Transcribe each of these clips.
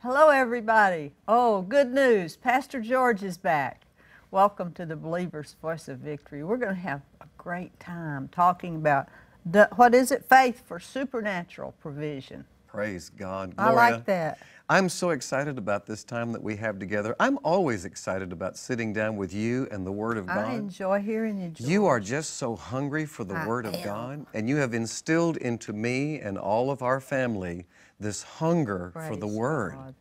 Hello, everybody. Oh, good news. Pastor George is back. Welcome to the Believer's Voice of Victory. We're going to have a great time talking about the, what is it? Faith for supernatural provision. Praise God. I like that. I'm so excited about this time that we have together. I'm always excited about sitting down with you and the Word of I God. I enjoy hearing you. George. You are just so hungry for the I Word of. God, and you have instilled into me and all of our family this hunger for the Word. God.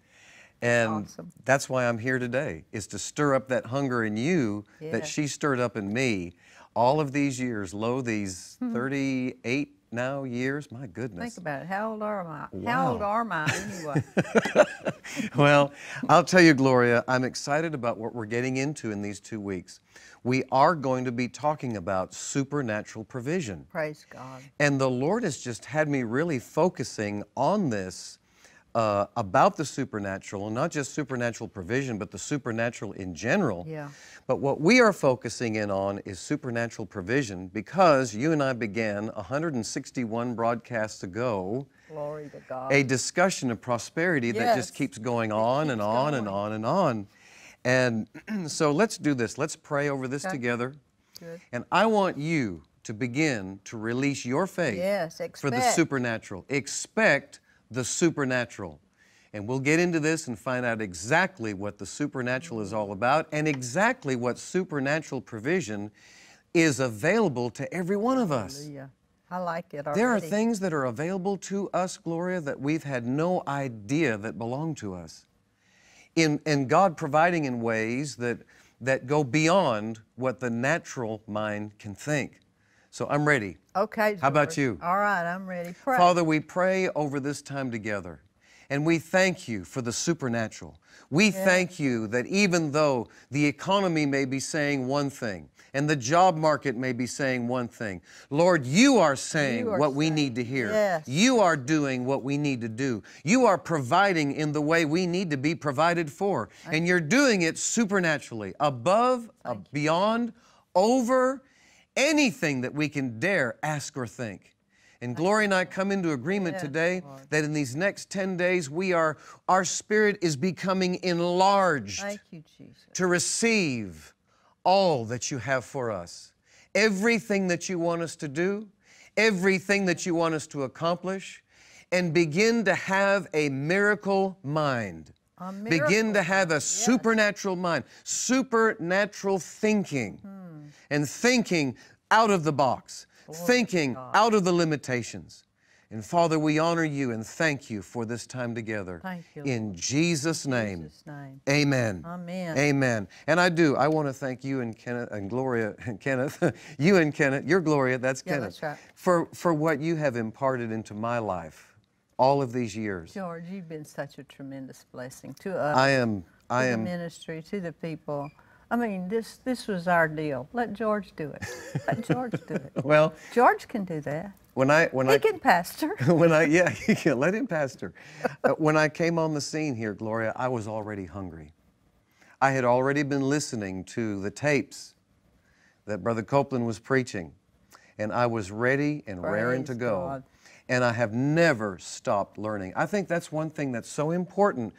And Awesome. that's why I'm here today, is to stir up that hunger in you that she stirred up in me all of these years, lo, these hmm. 38 now years. My goodness. Think about it. How old are I? How old Wow. are I anyway? well, I'll tell you, Gloria, I'm excited about what we're getting into in these two weeks. We are going to be talking about supernatural provision. Praise God. And the Lord has just had me really focusing on this uh, about the supernatural, and not just supernatural provision, but the supernatural in general. Yeah. But what we are focusing in on is supernatural provision because you and I began 161 broadcasts ago Glory to God. a discussion of prosperity that just keeps going on and keeps on and on and on. And so let's do this. Let's pray over this Okay. together. Good. And I want you to begin to release your faith Yes, for the supernatural. Expect the supernatural. And we'll get into this and find out exactly what the supernatural is mm-hmm. all about and exactly what supernatural provision is available to every one of us. Hallelujah. I like it already. There are things that are available to us, Gloria, that we've had no idea that belong to us. In, and God providing in ways that, that go beyond what the natural mind can think. So I'm ready. Okay. How about you? All right, I'm ready. Pray. Father, we pray over this time together. And we thank you for the supernatural. We thank you that even though the economy may be saying one thing and the job market may be saying one thing, Lord, you are saying You are what we need to hear. yes. You are doing what we need to do. You are providing in the way we need to be provided for. And you're doing it supernaturally, above, uh, beyond, over anything that we can dare ask or think. And Glory and I come into agreement Yes, today Lord. that in these next 10 days we are our spirit is becoming enlarged Thank you, Jesus. to receive all that you have for us. Everything that you want us to do, everything that you want us to accomplish, and begin to have a miracle mind. A Begin to have a supernatural mind, supernatural thinking, Hmm. and thinking out of the box, thinking out of the limitations. And Father, we honor you and thank you for this time together. Thank you, In Jesus' name. Jesus' name. Amen. Amen. Amen. And I do. I want to thank you and Kenneth and Gloria and Kenneth. you and Kenneth. You're Gloria. That's Yeah, Kenneth. that's right. For for what you have imparted into my life all of these years. George, you've been such a tremendous blessing to us, I am. I the am. ministry, to the people. I mean, this this was our deal. Let George do it. Let George do it. Well, George can do that. when I when He I can pastor. when I yeah, yeah let him pastor. Uh, when I came on the scene here, Gloria, I was already hungry. I had already been listening to the tapes that Brother Copeland was preaching, and I was ready and raring to go. God. And I have never stopped learning. I think that's one thing that's so important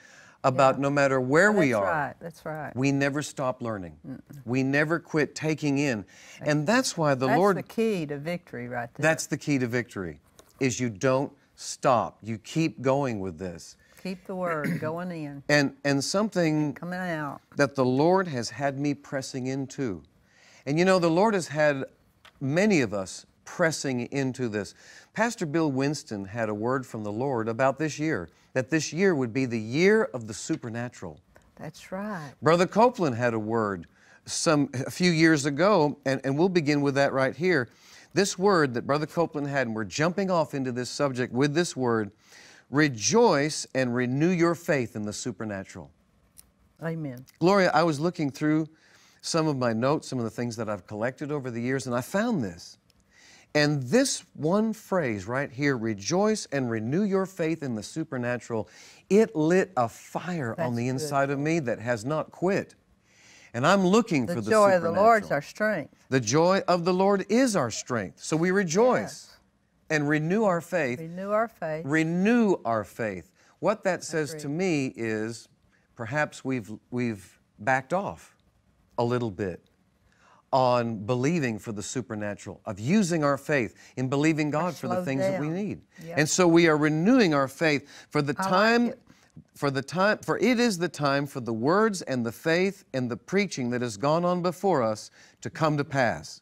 about no matter where we are, That's right. That's right. We never stop learning. We never quit taking in. And that's why the That's Lord That's the key to victory, right there. that's the key to victory. Is you don't stop. You keep going with this. Keep the word going in, And and something coming out. that the Lord has had me pressing into. And you know, the Lord has had many of us pressing into this. Pastor Bill Winston had a word from the Lord about this year, that this year would be the year of the supernatural. That's right. Brother Copeland had a word some a few years ago, and, and we'll begin with that right here. This word that Brother Copeland had, and we're jumping off into this subject with this word rejoice and renew your faith in the supernatural. Amen. Gloria, I was looking through some of my notes, some of the things that I've collected over the years, and I found this. And this one phrase right here, rejoice and renew your faith in the supernatural, it lit a fire on That's the good, inside of me that has not quit. And I'm looking The for the joy of the Lord is our strength. The joy of the Lord is our strength. So we rejoice Yes. and renew our faith. Renew our faith. Renew our faith. What that says to me is perhaps we've, we've backed off a little bit on believing for the supernatural, of using our faith in believing God for the things that we need. Yep. And so we are renewing our faith for the I time it. for the time for it is the time for the words and the faith and the preaching that has gone on before us to come to pass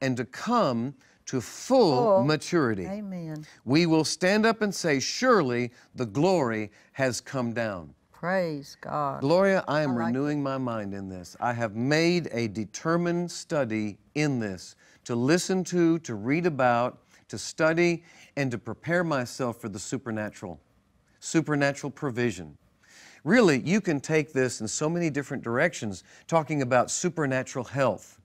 and to come to full Full. maturity. Amen. We will stand up and say, Surely the glory has come down. Praise God. Gloria, I am like it. renewing my mind in this. I have made a determined study in this to listen to, to read about, to study, and to prepare myself for the supernatural, supernatural provision. Really, you can take this in so many different directions, talking about supernatural health,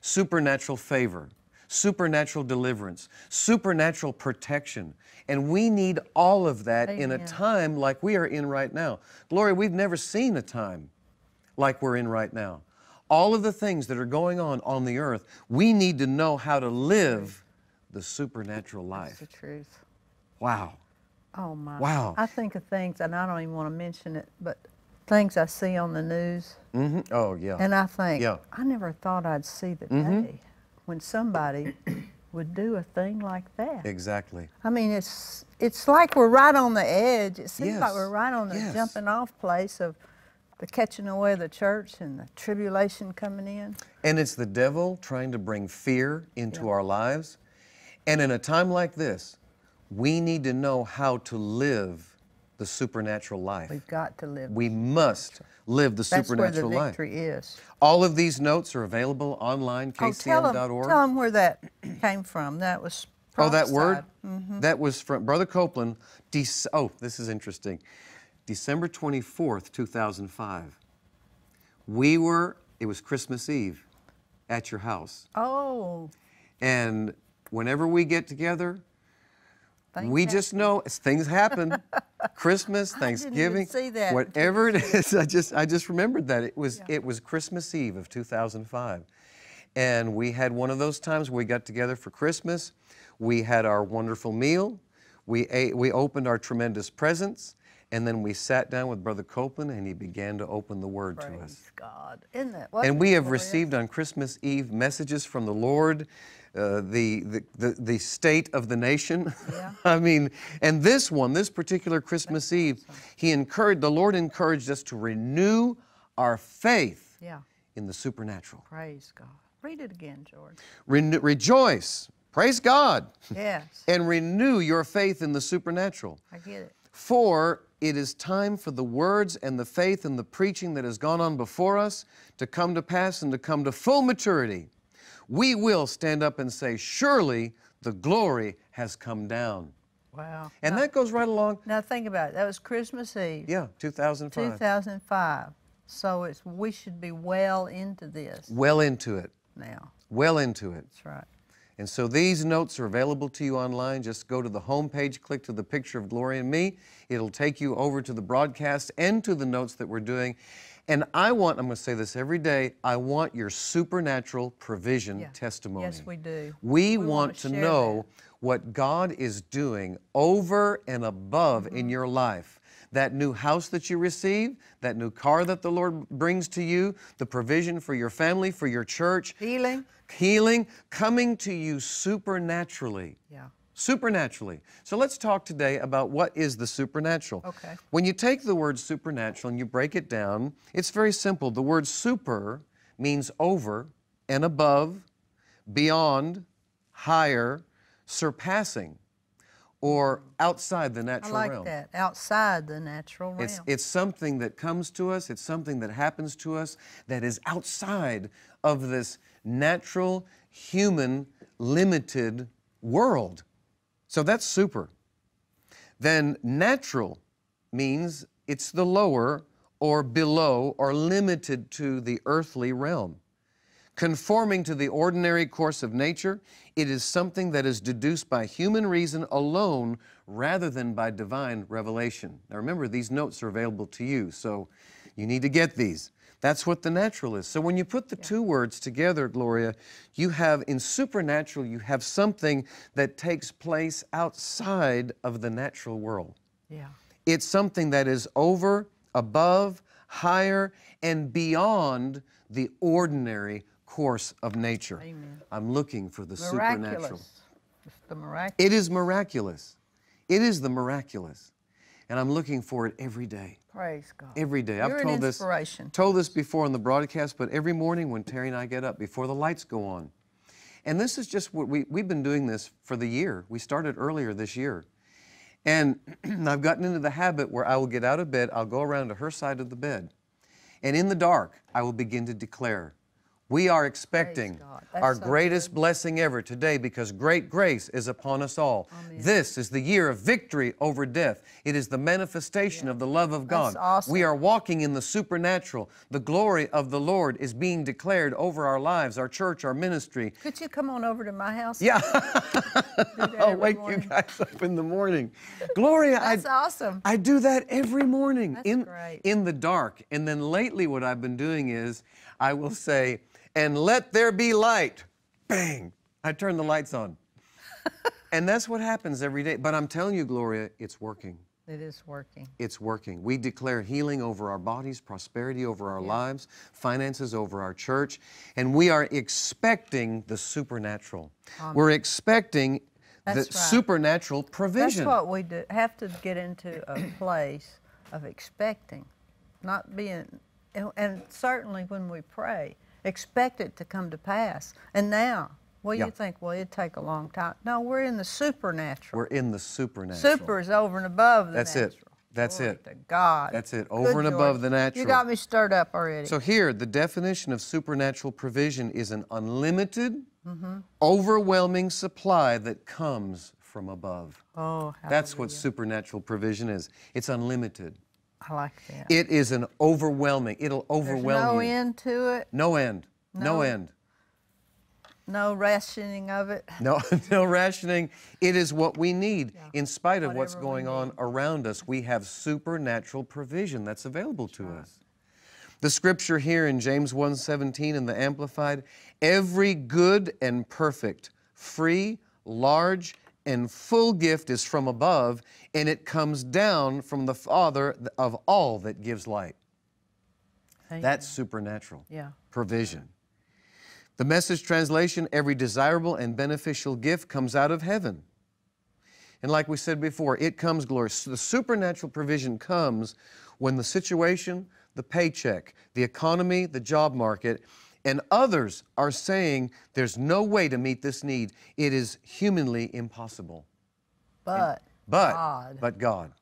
supernatural favor, supernatural deliverance, supernatural protection. And we need all of that in a time like we are in right now. Gloria, we've never seen a time like we're in right now. All of the things that are going on on the earth, we need to know how to live the supernatural That's life. the truth. Wow. Oh my. Wow. I think of things, and I don't even want to mention it, but things I see on the news, hmm Oh, yeah. and I think, Yeah. I never thought I'd see the Mm-hmm. day when somebody would do a thing like that. exactly. I mean, it's it's like we're right on the edge. It seems like we're right on the Yes. jumping off place of the catching away of the church and the tribulation coming in. And it's the devil trying to bring fear into our lives. And in a time like this, we need to know how to live the supernatural life. We've got to live. We must live the That's where the supernatural life. victory is. All of these notes are available online, Oh, tell them, kcm.org. tell 'em where that came from. That was Oh, that word? prophesied. That was from Brother Copeland. Oh, this is interesting. December 24th, 2005. We were, it was Christmas Eve at your house. Oh, And whenever we get together, things we happen. just know as things happen. Christmas, Thanksgiving, whatever it is. I just I just remembered that it was it was Christmas Eve of 2005, and we had one of those times where we got together for Christmas. We had our wonderful meal. We ate, we opened our tremendous presents, and then we sat down with Brother Copeland, and he began to open the Word to us. Praise God. Isn't that? And we have received on Christmas Eve messages from the Lord, uh, the, the, the, the state of the nation. Yeah. I mean, and this one, this particular Christmas Eve, he encouraged, the Lord encouraged us to renew our faith Yeah. in the supernatural. Praise God. Read it again, George. Renew, rejoice, praise God, Yes, and renew your faith in the supernatural. I get it. For it is time for the words and the faith and the preaching that has gone on before us to come to pass and to come to full maturity. We will stand up and say, Surely the glory has come down. Wow. And now, that goes right along. now think about it. That was Christmas Eve, Yeah, 2005. 2005. So it's we should be well into this Well into it. now. Well into it. That's right. And so these notes are available to you online. Just go to the home page, click to the picture of Glory and me. It'll take you over to the broadcast and to the notes that we're doing. And I want, I'm going to say this every day, I want your supernatural provision Yeah. testimony. Yes, we do. We, We want wanna to share know what God is doing over and above in Mm-hmm. your life. That new house that you receive, that new car that the Lord brings to you, the provision for your family, for your church, Healing. healing coming to you supernaturally. Yeah. Supernaturally. So let's talk today about what is the supernatural. Okay. When you take the word supernatural and you break it down, it's very simple. The word super means over and above, beyond, higher, surpassing, or outside the I natural like realm. that. Outside the natural realm. It's, it's something that comes to us, it's something that happens to us that is outside of this natural, human, limited world. So that's super. Then natural means it's the lower or below or limited to the earthly realm. Conforming to the ordinary course of nature, it is something that is deduced by human reason alone rather than by divine revelation. Now remember, these notes are available to you, so you need to get these. That's what the natural is. So when you put the two words together, Gloria, you have in supernatural, you have something that takes place outside of the natural world. yeah. It's something that is over, above, higher, and beyond the ordinary course of nature. Amen. I'm looking for the supernatural. It's the miraculous. It is miraculous. It is the miraculous. And I'm looking for it every day. Praise God. Every day. I've You're an told this told this before on the broadcast, but every morning when Terri and I get up before the lights go on. And this is just what we, we've been doing this for the year. We started earlier this year. And I've gotten into the habit where I will get out of bed, I'll go around to her side of the bed, and in the dark, I will begin to declare, we are expecting our so greatest blessing ever today because great grace is upon us all. This is the year of victory over death. It is the manifestation of the love of God. Awesome. We are walking in the supernatural. The glory of the Lord is being declared over our lives, our church, our ministry. Could you come on over to my house? Yeah, I'll wake morning? you guys up in the morning. Gloria, I, That's awesome. I do that every morning That's in, great. in the dark. And then lately, what I've been doing is I will say, and let there be light. Bang! I turn the lights on. and that's what happens every day. But I'm telling you, Gloria, it's working. It is working. It's working. We declare healing over our bodies, prosperity over our lives, finances over our church, and we are expecting the supernatural. We're expecting the right. supernatural provision. That's what we do. have to get into a place of expecting, not being, and certainly when we pray, expect it to come to pass. And now, well, Yeah. you think, well, it'd take a long time. No, we're in the supernatural. We're in the supernatural. Super is over and above the That's it. natural. That's Glory it. God. That's it. Good, Over and above the natural. You got me stirred up already. So here, the definition of supernatural provision is an unlimited, Mm-hmm. overwhelming supply that comes from above. oh, That's what supernatural provision is. It's unlimited. I like that. It is an overwhelming. It'll overwhelm There's no you. end to it. No end. No, No. end. No rationing of it. No, no rationing. It is what we need. In spite of what's Whatever we going on around us, we have supernatural provision that's available to us. The scripture here in James 1:17 in the amplified, every good and perfect, free, large, and full gift is from above, and it comes down from the Father of all that gives light. Amen. That's supernatural Yeah. provision. The message translation every desirable and beneficial gift comes out of heaven. And like we said before, it comes glorious. The supernatural provision comes when the situation, the paycheck, the economy, the job market, and others are saying there's no way to meet this need. It is humanly impossible. But, But God. but God.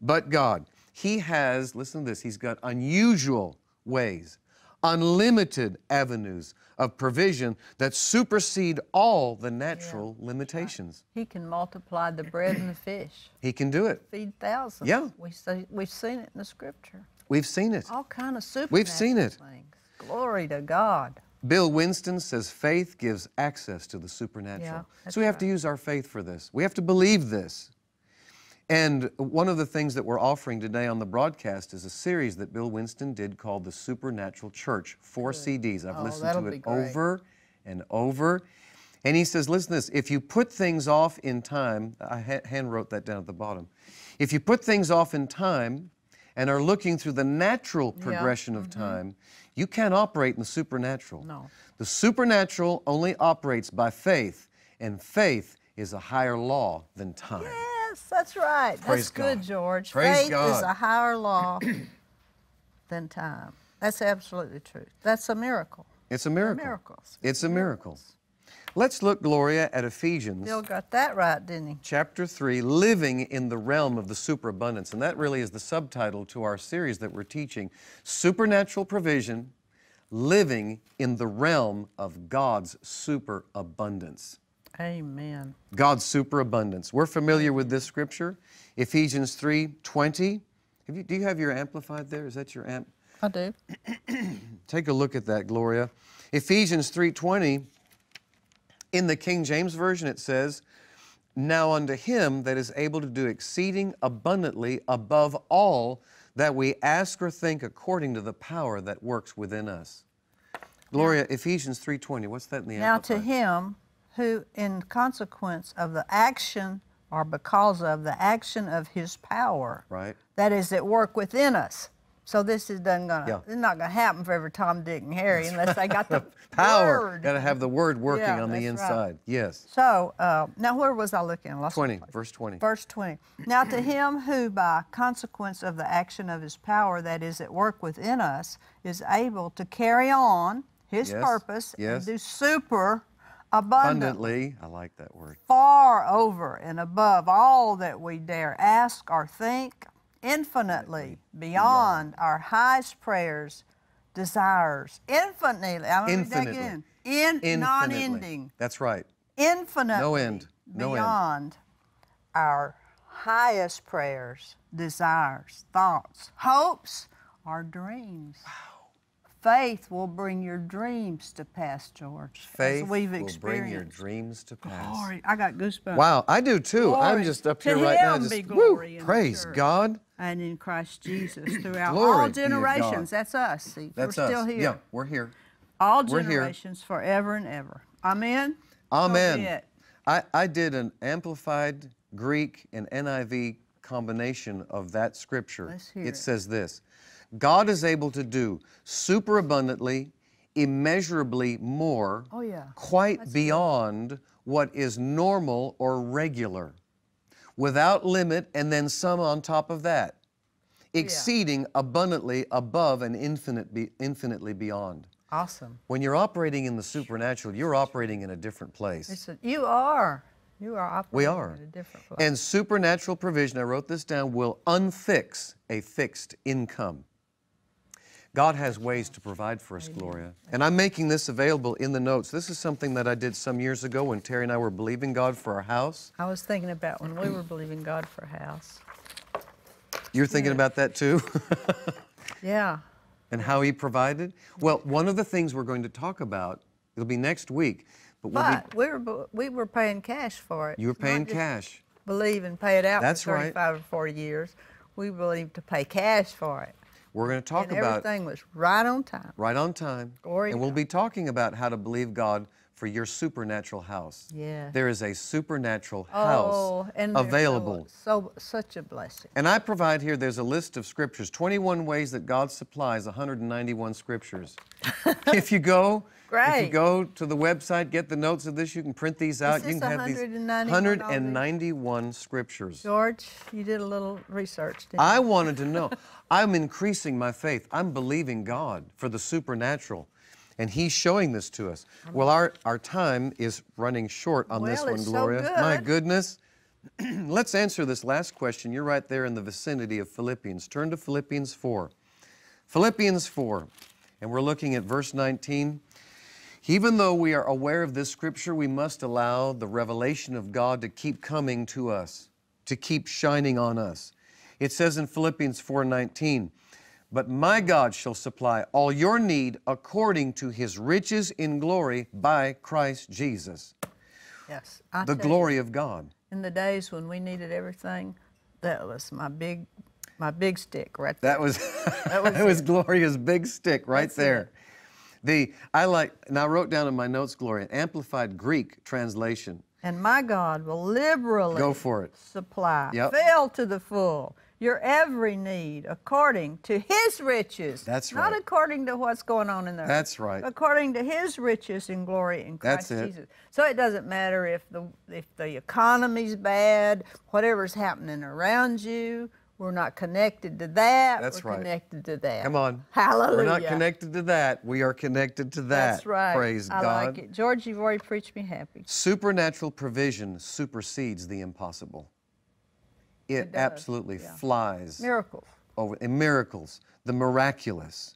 But God. He has, listen to this, he's got unusual ways, unlimited avenues of provision that supersede all the natural limitations. He can multiply the bread and the fish, He can do it. feed thousands. Yeah. We see, we've seen it in the scripture. We've seen it. All kind of supernatural We've seen it. things. Glory to God. Bill Winston says faith gives access to the supernatural. Yeah, so we have that's to use our faith for this. We have to believe this. And one of the things that we're offering today on the broadcast is a series that Bill Winston did called The Supernatural Church. Four CDs. I've Oh, listened to it over and over. And he says, listen to this if you put things off in time, I ha- hand wrote that down at the bottom. If you put things off in time and are looking through the natural progression of mm-hmm. time, you can't operate in the supernatural. No. The supernatural only operates by faith, and faith is a higher law than time. Yes, that's right. Praise that's good, George. Praise Faith is a higher law than time. That's absolutely true. That's a miracle. It's a miracle. miracles. It's a miracle. Let's look, Gloria, at Ephesians Bill got that right, didn't he? chapter 3, Living in the Realm of the Superabundance. And that really is the subtitle to our series that we're teaching Supernatural Provision, Living in the Realm of God's Superabundance. Amen. God's superabundance. We're familiar with this scripture, Ephesians 3 20. Have you, do you have your amplified there? Is that your amp? I do. Take a look at that, Gloria. Ephesians 3:20 in the King James version it says, "Now unto him that is able to do exceeding abundantly above all that we ask or think according to the power that works within us." Gloria, Ephesians 3:20. What's that in the Now to him who, in consequence of the action or because of the action of His power Right. that is at work within us. So this is done gonna. Yeah. It's not gonna happen for every Tom, Dick, and Harry unless they got the Power. word. Got to have the word working Yeah, on the that's right. inside. Yes. So uh, now, where was I looking? I 20, verse 20. Verse 20. Now to him who, by consequence of the action of his power that is at work within us, is able to carry on his Yes, purpose yes. and do super abundantly, Abundantly. I like that word. far over and above all that we dare ask or think, infinitely beyond our highest prayers, desires, infinitely. I'm read that again. In Infinitely. non-ending That's right. infinitely No end. No end. beyond our highest prayers, desires, thoughts, hopes, or dreams. Wow. Faith will bring your dreams to pass, George. Faith we've will experienced. bring your dreams to pass. Glory. I got goosebumps. Wow, I do too. I'm just up To here right now. Just woo, glory praise. God. And in Christ Jesus throughout Glory all be to God. generations. That's us. See, That's we're us. still here. Yeah, we're here. All We're here. generations, forever and ever. Amen. Amen. I, I did an amplified Greek and NIV combination of that scripture. Let's hear it it. says this God is able to do super abundantly, immeasurably more, Oh, yeah. quite beyond what is normal or regular, without limit, and then some on top of that, exceeding abundantly above and infinite be, infinitely beyond. Awesome. When you're operating in the supernatural, you're operating in a different place. A, you are. You are operating We are. at a different place. And supernatural provision, I wrote this down, will unfix a fixed income. God has ways to provide for us, Gloria. And I'm making this available in the notes. This is something that I did some years ago when Terri and I were believing God for our house. I was thinking about when we were believing God for a house. You're thinking about that too? Yeah. and how He provided? Well, one of the things we're going to talk about, it'll be next week, but we'll But be, we were we were paying cash for it. you were paying cash. Believe and pay it out That's for right. 35 or 40 years. We believed to pay cash for it. We're going to talk and about everything was right on time. right on time. Glory and we'll God. be talking about how to believe God for your supernatural house. Yes. There is a supernatural oh, house Oh, and they're so- available. So, such a blessing. And I provide here, there's a list of scriptures 21 ways that God supplies 191 scriptures. if you go, if you go to the website, get the notes of this, you can print these out. you can have these 191 all these? 191 scriptures. George, you did a little research, didn't I wanted to know. I'm increasing my faith. I'm believing God for the supernatural. And He's showing this to us. Well, our, our time is running short on this one, it's so Gloria. My goodness. Let's answer this last question. You're right there in the vicinity of Philippians. Turn to Philippians 4. Philippians 4. And we're looking at verse 19. Even though we are aware of this scripture, we must allow the revelation of God to keep coming to us, to keep shining on us. It says in Philippians 4:19, "But my God shall supply all your need according to his riches in glory by Christ Jesus." Yes. I The tell you, glory of God. in the days when we needed everything, that was my big, my big stick right there. That was that was, Gloria's big stick right That's there. it. The I like and I wrote down in my notes, Gloria, amplified Greek translation. And my God will liberally Go for it. supply, Yep. fill to the full your every need according to His riches. That's right. Not according to what's going on in there. That's right. According to His riches and glory in Christ That's it. Jesus. So it doesn't matter if the if the economy's bad, whatever's happening around you. We're not connected to that. That's we're right. connected to that. Come on. Hallelujah. We're not connected to that. We are connected to that. That's right. Praise I God. I like it. George, you've already preached me happy. Supernatural provision supersedes the impossible. It, It absolutely yeah. flies Miracles. over in miracles, the miraculous.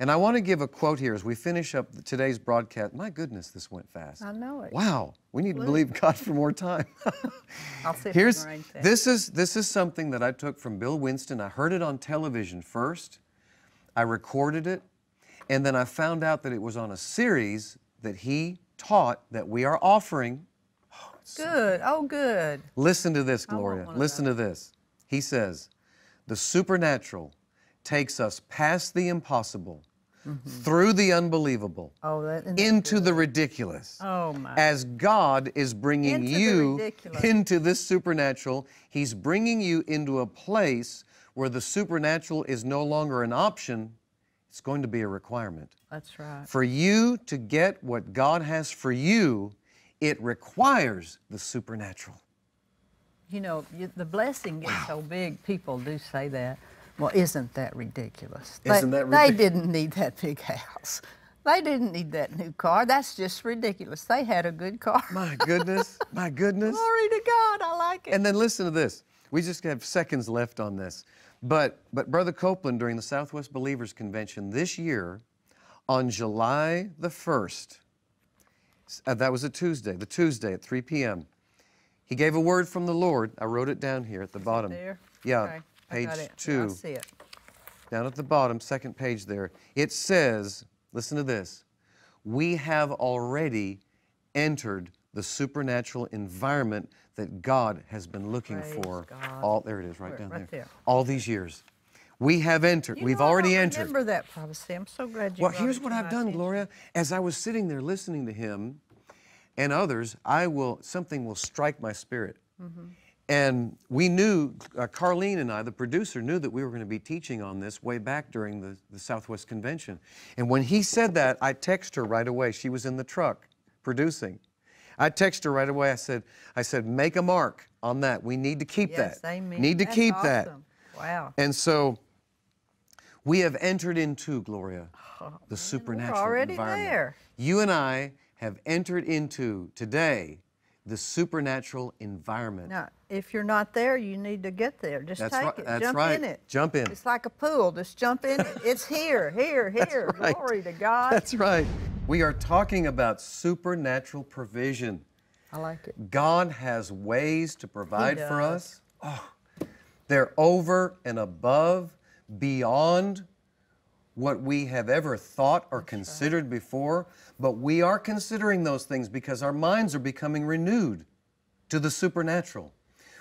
And I want to give a quote here as we finish up today's broadcast. My goodness, this went fast. I know it. Wow, we need to believe God for more time. I'll see Here's can arrange that. this is this is something that I took from Bill Winston. I heard it on television first. I recorded it, and then I found out that it was on a series that he taught that we are offering. Oh, good. Oh, good. Listen to this, Gloria. Listen to this. He says, "The supernatural takes us past the impossible Mm-hmm. through the unbelievable Oh, that. into the ridiculous. Oh my. As God is bringing Into you into this supernatural, He's bringing you into a place where the supernatural is no longer an option, it's going to be a requirement. That's right. For you to get what God has for you, it requires the supernatural. You know, you, the blessing gets so big, people do say that. Well, isn't that ridiculous? Isn't they, that They didn't need that big house. They didn't need that new car. That's just ridiculous. They had a good car. My goodness, my goodness. Glory to God. I like it. And then listen to this. We just have seconds left on this. But but Brother Copeland during the Southwest Believers Convention this year on July the 1st, uh, that was a Tuesday, the Tuesday at 3 p.m. He gave a word from the Lord. I wrote it down here at the bottom. there? Yeah, Okay, page got it. Yeah, two. I see it. Down at the bottom, second page there. It says, listen to this. We have already entered the supernatural environment that God has been looking Praise for. God. All there it is, right down right there. there. All these years. We have entered. You We've know, I already don't entered. Remember that prophecy. I'm so glad you. Well, here's what I've done. Gloria. As I was sitting there listening to him and others, I will something will strike my spirit. Mm-hmm. And we knew, uh, Carlene and I, the producer, knew that we were going to be teaching on this way back during the, the Southwest Convention. And when he said that, I texted her right away. She was in the truck producing. I texted her right away. I said, I said, make a mark on that. We need to keep Yes, that. amen. Need to That's keep that. Wow. And so we have entered into, Gloria, the supernatural already environment. there. You and I have entered into today the supernatural environment. Now, if you're not there, you need to get there. Just That's take right- it. that's jump right. in it. Jump in. It's like a pool. Just jump in it. It's here, here, here. right. Glory to God. That's right. We are talking about supernatural provision. I like it. God has ways to provide for us. Oh, they're over and above, beyond what we have ever thought or considered before. But we are considering those things because our minds are becoming renewed to the supernatural.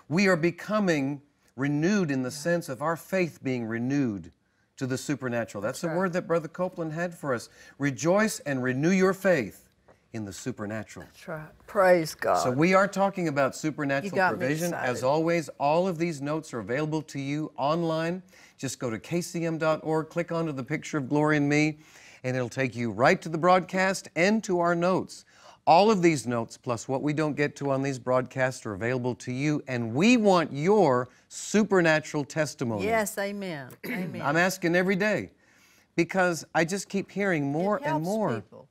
We are becoming renewed in the sense of our faith being renewed to the supernatural. That's the word that Brother Copeland had for us. Rejoice and renew your faith in the supernatural. That's right. Praise God. So we are talking about supernatural provision. As always, all of these notes are available to you online. Just go to kcm.org, click onto the picture of Glory and me, and it'll take you right to the broadcast and to our notes. All of these notes, plus what we don't get to on these broadcasts, are available to you, and we want your supernatural testimony. yes, amen. Amen. I'm asking every day because I just keep hearing more it and more. People.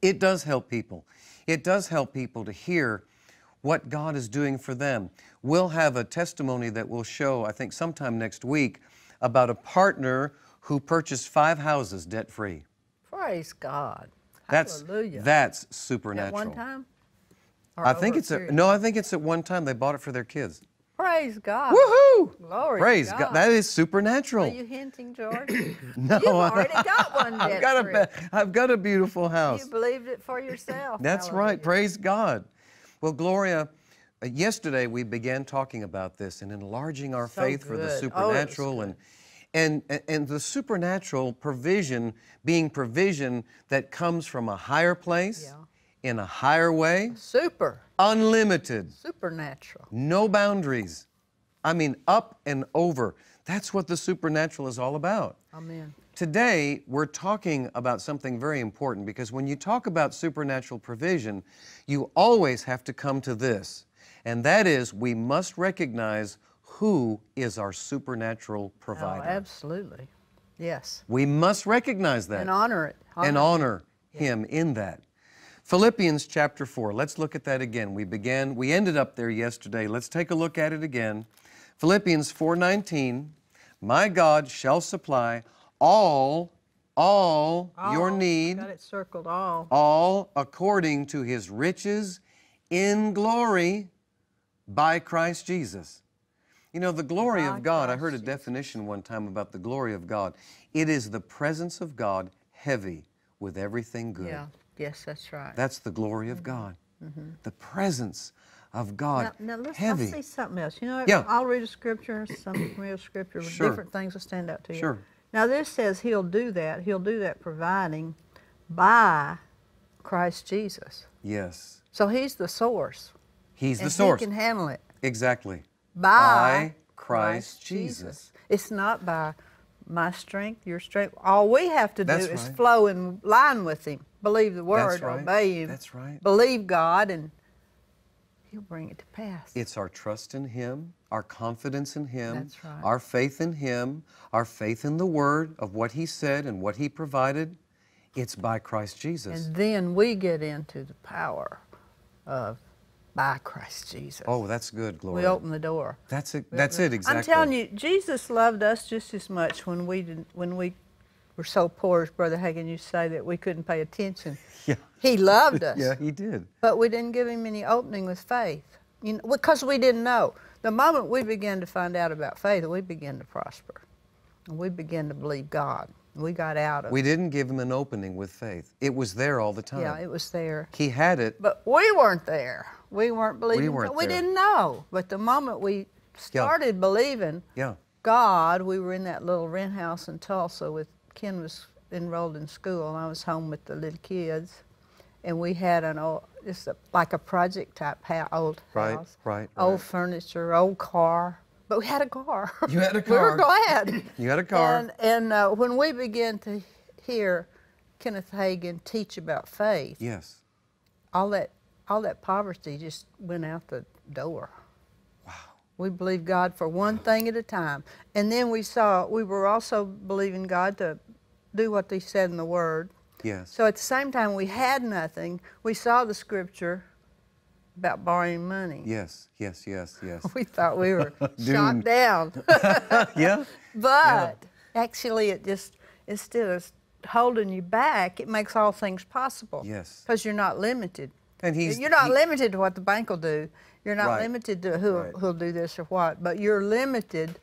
It does help people. It does help people to hear what God is doing for them. We'll have a testimony that we'll show, I think, sometime next week about a partner who purchased five houses debt free. Praise God. That's Hallelujah. that's At supernatural. one time? Or I think it's a no. I think it's at one time they bought it for their kids. Praise God. Woohoo! Glory Praise God. God. That is supernatural. Are you hinting, George? no, You've already got one I've got a have got a beautiful house. You believed it for yourself. That's right. Praise God. Well, Gloria, uh, yesterday we began talking about this and enlarging our So faith for the good. Oh, supernatural and and and- the supernatural provision being provision that comes from a higher place Yeah. in a higher way, Super. unlimited, Supernatural. no boundaries. I mean, up and over. That's what the supernatural is all about. Amen. Today, we're talking about something very important because when you talk about supernatural provision, you always have to come to this, and that is we must recognize who is our supernatural Oh, provider. absolutely. Yes. we must recognize that And honor it. and Honor honor him in that. Philippians chapter 4. Let's look at that again. We began we ended up there yesterday. Let's take a look at it again. Philippians 4:19. My God shall supply all all your All. need Got it circled all. all according to his riches in glory by Christ Jesus. You know, the glory of God, I heard a definition one time about the glory of God. It is the presence of God heavy with everything good. Yeah. Yes, that's right. That's the glory of mm-hmm. God. Mm-hmm. The presence of God now, now let's, heavy. let's see something else. You know, Yeah. I'll read a scripture, some real scripture Sure. different things will stand out to you. Sure. Now this says He'll do that. He'll do that providing by Christ Jesus. Yes. So He's the source. He's the source. He can handle it Exactly. By, By Christ Jesus. It's not by my strength, your strength. All we have to do That's is right. flow in line with Him, believe the Word, right. obey Him, That's right. believe God, and He'll bring it to pass. It's our trust in Him, our confidence in Him, right. our faith in Him, our faith in the Word of what He said and what He provided. It's by Christ Jesus. and then we get into the power of by Christ Jesus. oh, that's good, glory. we Gloria. open the door. That's it. That's it. Exactly. I'm telling you, Jesus loved us just as much when we didn't, when we were so poor, as Brother Hagin used to say, that we couldn't pay attention. Yeah. He loved us. Yeah, He did. But we didn't give him any opening with faith, you know, because we didn't know. The moment we began to find out about faith, we began to prosper, and we began to believe God. We got out of. We didn't give Him an opening with faith. It was there all the time. yeah, it was there, He had it. but we weren't there. We weren't believing. We, weren't we didn't know. But the moment we started believing Yeah. God, we were in that little rent house in Tulsa with Ken was enrolled in school, and I was home with the little kids, and we had an old, just a, like a project type house, old Right, house, right, old right. furniture, old car, but we had a car. You had a car. we were glad. You had a car. And, and uh, when we began to hear Kenneth Hagin teach about faith, Yes. all that all that poverty just went out the door. Wow. We believed God for one thing at a time. And then we saw we were also believing God to do what He said in the word. Yes. So at the same time we had nothing, we saw the scripture about borrowing money. yes. Yes. Yes. Yes. We thought we were shot down. yeah. But actually, it just instead of holding you back, it makes all things possible. Yes. Because you're not limited. And he's you're not he- limited to what the bank will do. You're not Right. limited to who Right. who'll do this or what. But you're limited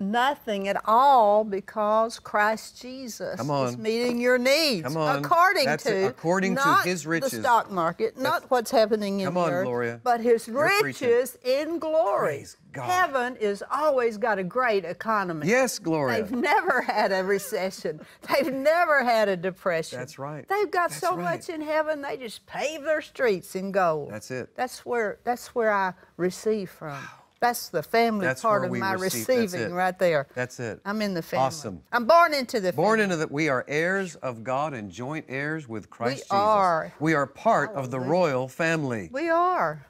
nothing at all because Christ Jesus is meeting your needs according That's to it. According to not his riches. the stock market, not what's happening in Come the on, earth, Gloria. but his You're preaching. riches in glory. Praise God. Heaven is always got a great economy. Yes, Gloria. They've never had a recession. They've never had a depression. That's right. They've got That's so right. much in heaven. They just pave their streets in gold. That's it. That's where that's where I receive from. That's the family That's part of my receive. Receiving right there. That's it. I'm in the family. Awesome. I'm born into the Born family. into that, we are heirs of God and joint heirs with Christ Jesus. We are. We are part of the royal family. We are.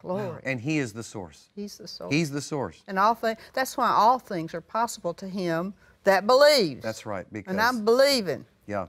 Glory. And He is the source. He's the source. He's the source. and all things. That's why all things are possible to him that believes. That's right. Because And I'm believing. Yeah,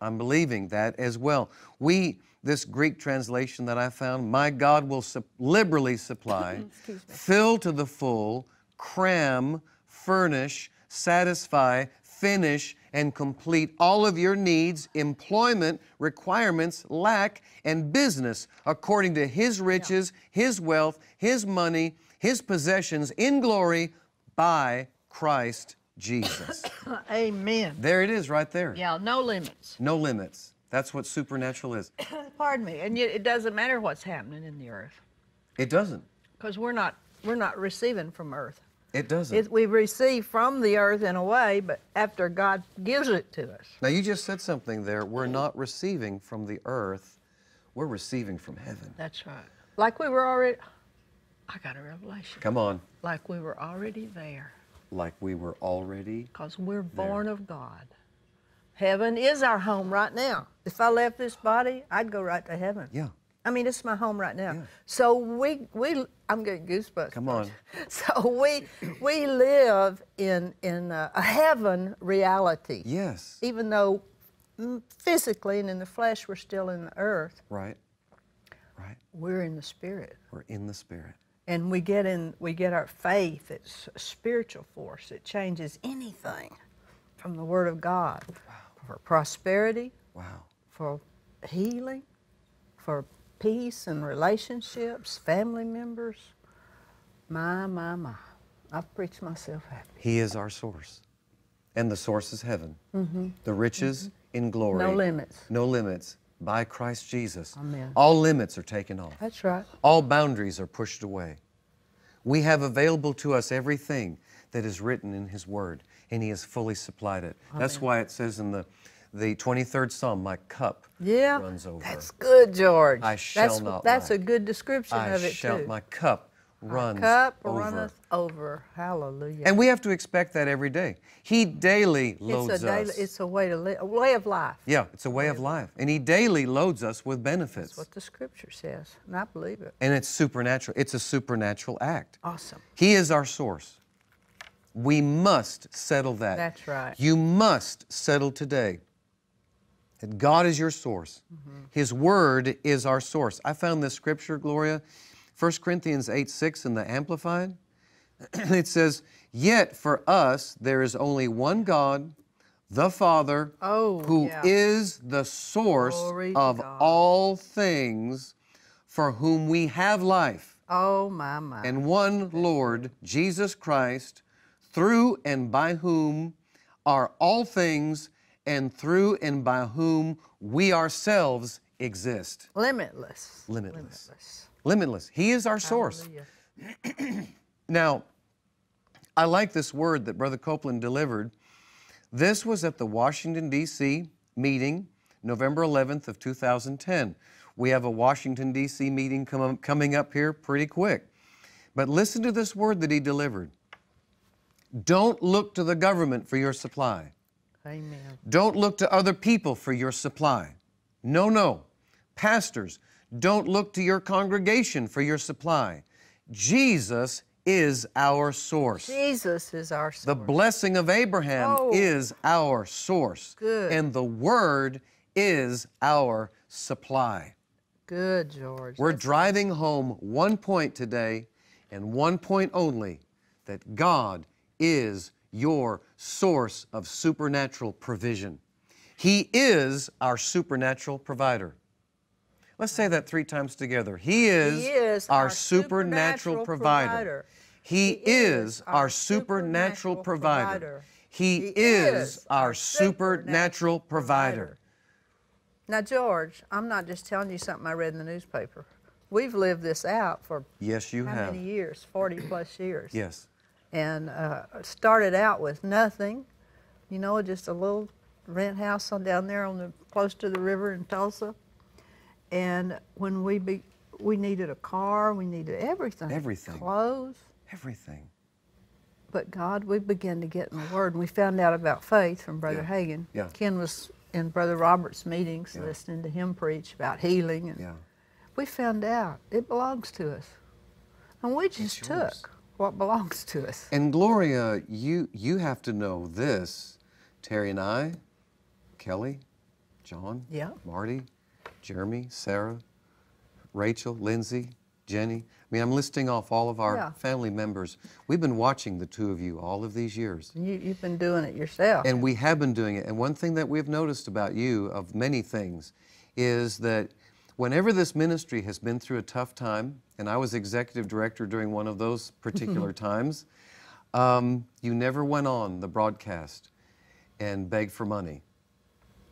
I'm believing that as well. We, this Greek translation that I found, my God will sup- liberally supply, fill to the full, cram, furnish, satisfy, finish, and complete all of your needs, employment, requirements, lack, and business according to His riches, His wealth, His money, His possessions in glory by Christ Jesus. Amen. there it is right there. Yeah, no limits. No limits. That's what supernatural is. Pardon me. And yet it doesn't matter what's happening in the earth It doesn't. because we're not we're not receiving from earth. It doesn't. It, we receive from the earth in a way, but after God gives it to us. now, you just said something there. We're not receiving from the earth, we're receiving from heaven. That's right. Like we were already. I got a revelation. Come on. Like we were already there Like we were already. because we're born of God. Heaven is our home right now. If I left this body, I'd go right to heaven. Yeah. I mean, it's my home right now. Yeah. So we we I'm getting goosebumps. Come on. So we we live in in a, a heaven reality. Yes. Even though mm, physically and in the flesh we're still in the earth, Right. Right. we're in the spirit. We're in the Spirit. And we get in we get our faith. It's a spiritual force. It changes anything from the Word of God for prosperity, Wow. for healing, for peace and relationships, family members. My, my, my. I've preached myself happy. He is our source. And the source is heaven. The riches in glory. Mm-hmm. No limits. No limits. By Christ Jesus. Amen. All limits are taken off. That's right. All boundaries are pushed away. We have available to us everything that is written in His Word. And He has fully supplied it. That's why it says in the, the 23rd Psalm, My cup Yeah. runs over. That's good, George. I shall that's, not That's lack. a good description I of it shall, too. my cup runs Cup over. runneth over. Hallelujah. And we have to expect that every day. He daily loads it's a daily, us. it's a way to live, a way of life. yeah, it's a way of life. And He daily loads us with benefits. That's what the scripture says, and I believe it. And it's supernatural. It's a supernatural act. Awesome. He is our source. We must settle that. That's right. You must settle today that God is your source. Mm-hmm. His word is our source. I found this scripture, Gloria, 1 Corinthians 8 6 in the Amplified. it says, Yet for us there is only one God, the Father, Oh, who yeah. is the source Glory of all things, for whom we have life Oh my my. and one Lord, Jesus Christ, through and by whom are all things, and through and by whom we ourselves exist. limitless. Limitless. Limitless. Limitless. He is our source. Now, I like this word that Brother Copeland delivered. This was at the Washington, D.C. meeting, November 11th of 2010. We have a Washington, D.C. meeting com- coming up here pretty quick. But listen to this word that he delivered. Don't look to the government for your supply. Amen. Don't look to other people for your supply. No, no. Pastors, don't look to your congregation for your supply. Jesus is our source. Jesus is our source. The blessing of Abraham Oh. is our source. Good. And the word is our supply. Good, George. We're driving home one point today and one point only that God is your source of supernatural provision. He is our supernatural provider. Let's say that three times together. He is, He is our, our supernatural, supernatural provider. provider. He, He is is our supernatural supernatural provider. provider. He, He is is our supernatural provider. Now, George, I'm not just telling you something I read in the newspaper. We've lived this out for Yes, you how have. many years? 40 plus years. Yes. And uh, started out with nothing, you know, just a little rent house on down there on the close to the river in Tulsa. And when we be, we needed a car, we needed everything. Everything. Clothes. Everything. But God, we began to get in the Word, and we found out about faith from Brother Yeah. Hagin. Yeah. Ken was in Brother Roberts' meetings, Yeah. listening to him preach about healing, and Yeah. we found out it belongs to us, and we just took what belongs to us. And Gloria, you you have to know this. Terri and I, Kelly, John, Yeah. Marty, Jeremy, Sarah, Rachel, Lindsay, Jenny. I mean, I'm listing off all of our Yeah. family members. We've been watching the two of you all of these years. You, you've been doing it yourself. And we have been doing it. And one thing that we've noticed about you, of many things, is that whenever this ministry has been through a tough time, and I was executive director during one of those particular times, um, you never went on the broadcast and begged for money.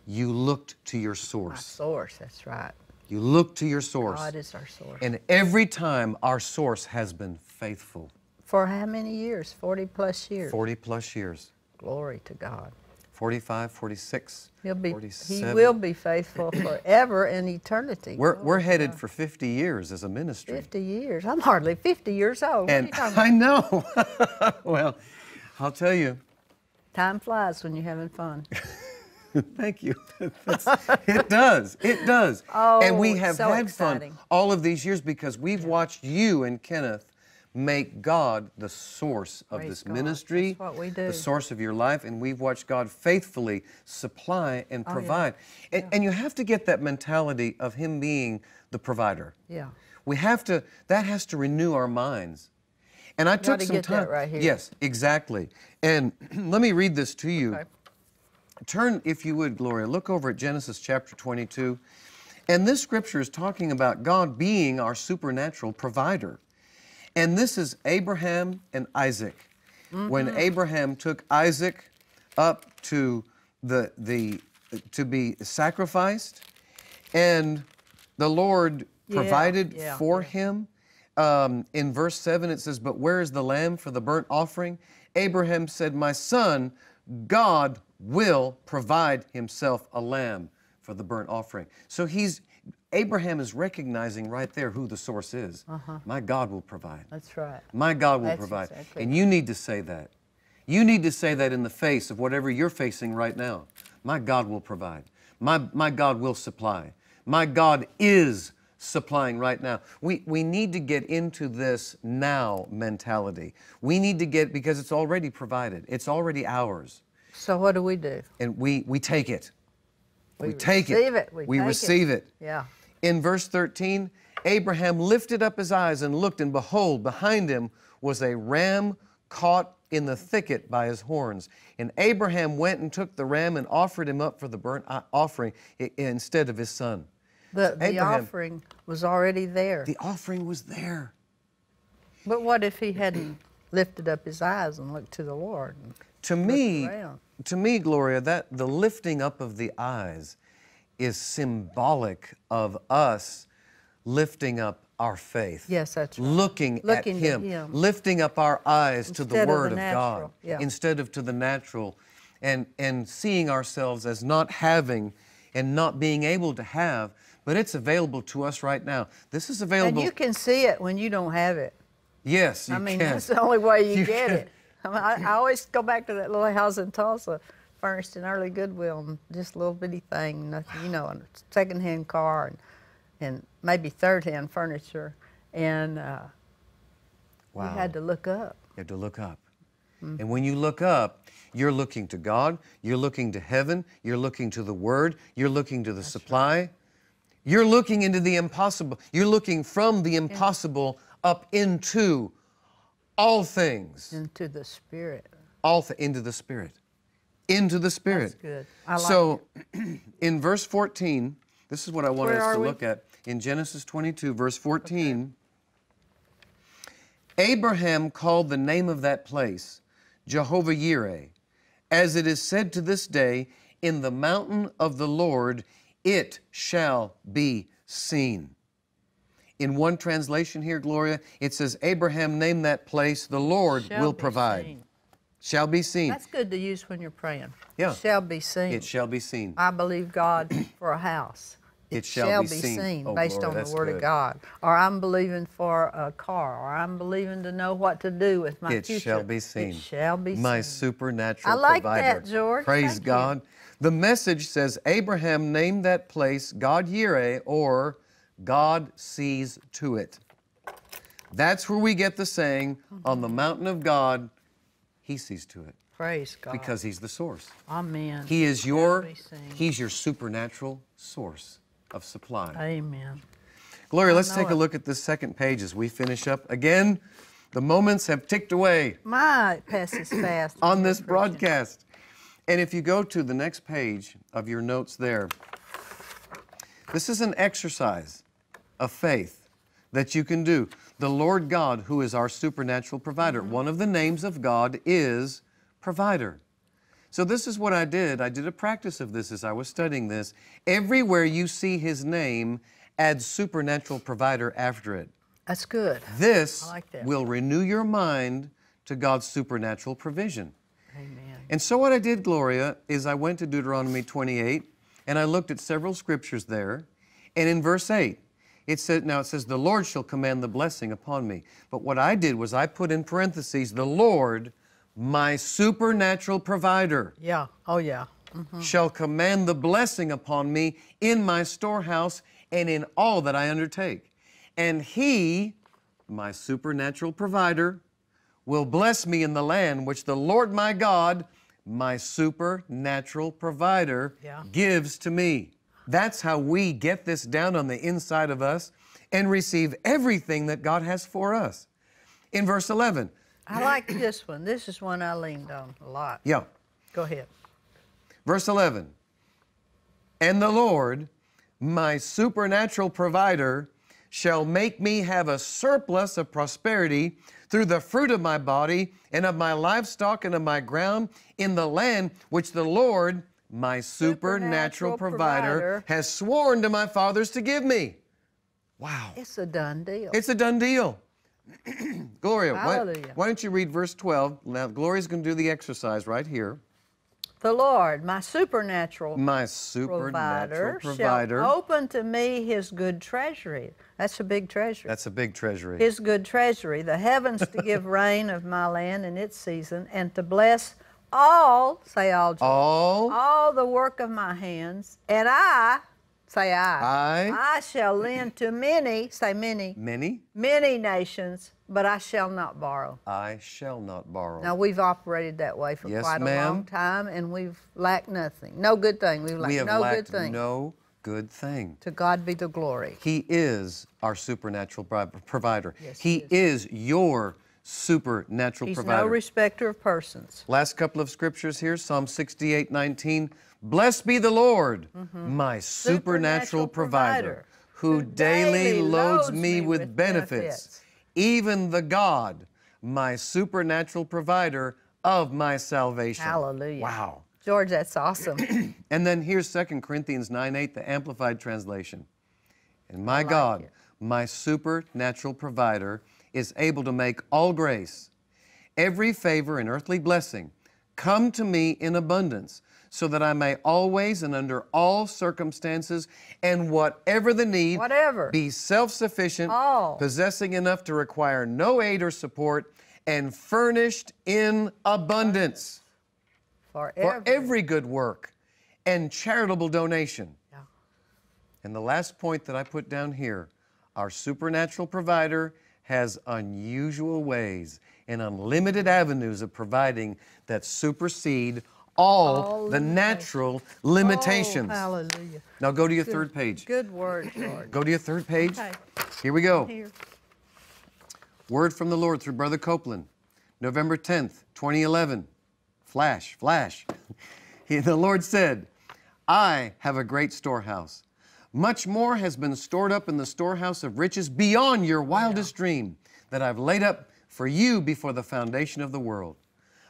You looked to your our source. source, that's right. You looked to your source. God is our source. And every time our source has been faithful. For how many years? 40 plus years. 40 plus years. Glory to God. 45, 46, He'll be, 47. he will be faithful forever in eternity. We're, we're oh, headed God. for 50 years as a ministry. 50 years. I'm hardly 50 years old. And I know. well, I'll tell you. Time flies when you're having fun. Thank you. It does. It does. Oh, and we Oh, have so had exciting. fun all of these years because we've watched you and Kenneth make God the source of Praise this God. ministry, That's what we the source of your life, and we've watched God faithfully supply and Oh, yeah. provide. And, and you have to get that mentality of Him being the provider. Yeah. We have to, that has to renew our minds. And I took some time. that right here. Yes, exactly. And let me read this to you. Okay. Turn, if you would, Gloria, look over at Genesis chapter 22. And this scripture is talking about God being our supernatural provider. And this is Abraham and Isaac. When Mm-hmm. Abraham took Isaac up to the, the to be sacrificed, and the Lord Yeah, provided yeah, for yeah. him. Um, in verse 7, it says, But where is the lamb for the burnt offering? Abraham said, My son, God will provide himself a lamb for the burnt offering. So he's Abraham is recognizing right there who the source is. Uh-huh. My God will provide. That's right. My God will That's provide. exactly And you need to say that. You need to say that in the face of whatever you're facing right now. My God will provide. My, my God will supply. My God is supplying right now. We, we need to get into this now mentality. We need to get, because it's already provided, it's already ours. So what do we do? And we, we take it. We, We take receive it. We it. receive it. Yeah. In verse 13, Abraham lifted up his eyes and looked, and behold, behind him was a ram caught in the thicket by his horns. And Abraham went and took the ram and offered him up for the burnt offering instead of his son. The, the Abraham- offering was already there. The offering was there. but what if he hadn't lifted up his eyes and looked to the Lord? To me, around. to me, Gloria, that the lifting up of the eyes is symbolic of us lifting up our faith. Yes, that's right. Looking, Looking at him, Him. lifting up our eyes to the Instead of the Word of, God yeah. instead of to the natural, and and seeing ourselves as not having and not being able to have, but it's available to us right now. This is available. And you can see it when you don't have it. yes, you I mean, can. that's the only way you, You get can. it. I, mean, I, I always go back to that little house in Tulsa, furnished in early Goodwill, and just a little bitty thing, nothing, you know, a secondhand car and, and maybe third-hand furniture, and uh, wow. you had to look up. You have to look up. Mm. And when you look up, you're looking to God, you're looking to heaven, you're looking to the Word, you're looking to the supply. You're looking into the impossible. You're looking from the impossible up into all things, into the spirit. all th- into the Spirit. Into the Spirit. That's good. I like so in verse 14, this is what I want Where us to we? look at. In Genesis 22, verse 14, Abraham called the name of that place Jehovah Yireh. As it is said to this day, in the mountain of the Lord it shall be seen. In one translation here, Gloria, it says, Abraham named that place, the Lord Shall will provide. seen. Shall be seen. That's good to use when you're praying. Yeah. Shall be seen. It shall be seen. I believe God for a house. It shall be seen. Oh, based Gloria, on the Word good. of God. Or I'm believing for a car. Or I'm believing to know what to do with my It future. shall be seen. It shall be seen. My seen. supernatural I like provider. that, George. Praise Thank you. God. The message says Abraham named that place God Yireh or God sees to it. That's where we get the saying, on the mm-hmm. mountain of God, he sees to it Praise God. because he's the source. Amen. He is your he's your supernatural source of supply. Amen. Gloria, let's take a look at this second page as we finish up. Again, the moments have ticked away. My it passes fast. on this broadcast. And if you go to the next page of your notes there, this is an exercise of faith that you can do. The Lord God, who is our supernatural provider, mm-hmm. one of the names of God is provider. So, this is what I did. I did a practice of this as I was studying this. Everywhere you see his name, add supernatural provider after it. That's good. This like that. will renew your mind to God's supernatural provision. Amen. And so, what I did, Gloria, is I went to Deuteronomy 28 and I looked at several scriptures there. And in verse 8, it says, now it says, The Lord shall command the blessing upon me. But what I did was I put in parentheses, The Lord, my supernatural provider, Yeah. Oh, yeah. Mm-hmm. shall command the blessing upon me in my storehouse and in all that I undertake. And he, my supernatural provider, will bless me in the land which the Lord my God, my supernatural provider, Yeah. gives to me. That's how we get this down on the inside of us and receive everything that God has for us. In verse 11, I like this one. This is one I leaned on a lot. yeah, Go ahead. Verse 11 And the Lord, my supernatural provider, shall make me have a surplus of prosperity through the fruit of my body and of my livestock and of my ground in the land which the Lord, my supernatural, Supernatural provider, provider. has sworn to my fathers to give me. Wow. It's a done deal. It's a done deal. Gloria, why, why don't you read verse 12? Now, Gloria's going to do the exercise right here. The Lord, my supernatural my supernatural provider, provider. shall open to me his good treasury. That's a big treasury. That's a big treasury. his good treasury, the heavens to give rain of my land in its season, and to bless all, say all, George, All all the work of my hands. And I, say I, I- I shall lend to many, say many, many many nations, but I shall not borrow. I shall not borrow. Now we've operated that way for Yes, quite a long time, and we've lacked nothing. No good thing. We've lacked we have no lacked good thing. no good thing. To God be the glory. He is our supernatural provider. Yes, he he is your supernatural He's provider. no respecter of persons. Last couple of scriptures here Psalm 68 19. Blessed be the Lord, mm-hmm. my supernatural, Supernatural provider, provider, who daily loads me with benefits. benefits. Even the God, my supernatural provider of my salvation. Hallelujah. Wow. George, that's awesome. And then here's 2 Corinthians 9 8, the Amplified Translation. And my God, it. my supernatural provider, is able to make all grace, every favor and earthly blessing come to me in abundance, so that I may always and under all circumstances and whatever the need, Whatever. be self sufficient, All. possessing enough to require no aid or support, and furnished in abundance For for every, every good work and charitable donation. Yeah. And the last point that I put down here our supernatural provider has unusual ways and unlimited avenues of providing that supersede all, the natural oh, limitations. Oh, hallelujah. now go to your third page. Good word, George. Go to your third page. Okay. Here we go. Here. Word from the Lord through Brother Copeland, November 10th, 2011. Flash, flash. The Lord said, I have a great storehouse. Much more has been stored up in the storehouse of riches beyond your wildest dream that I've laid up for you before the foundation of the world.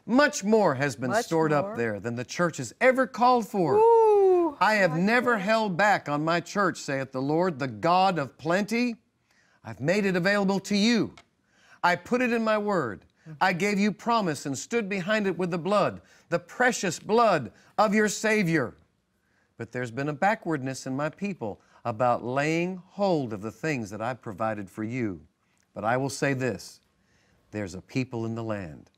Much more has been Much stored more. up there than the church has ever called for. Ooh, I have never held back on my church, saith the Lord, the God of plenty. I've made it available to you. I put it in my word. I mm-hmm. gave you promise and stood behind it with the blood, the precious blood of your Savior. But there's been a backwardness in my people about laying hold of the things that I've provided for you. But I will say this there's a people in the land.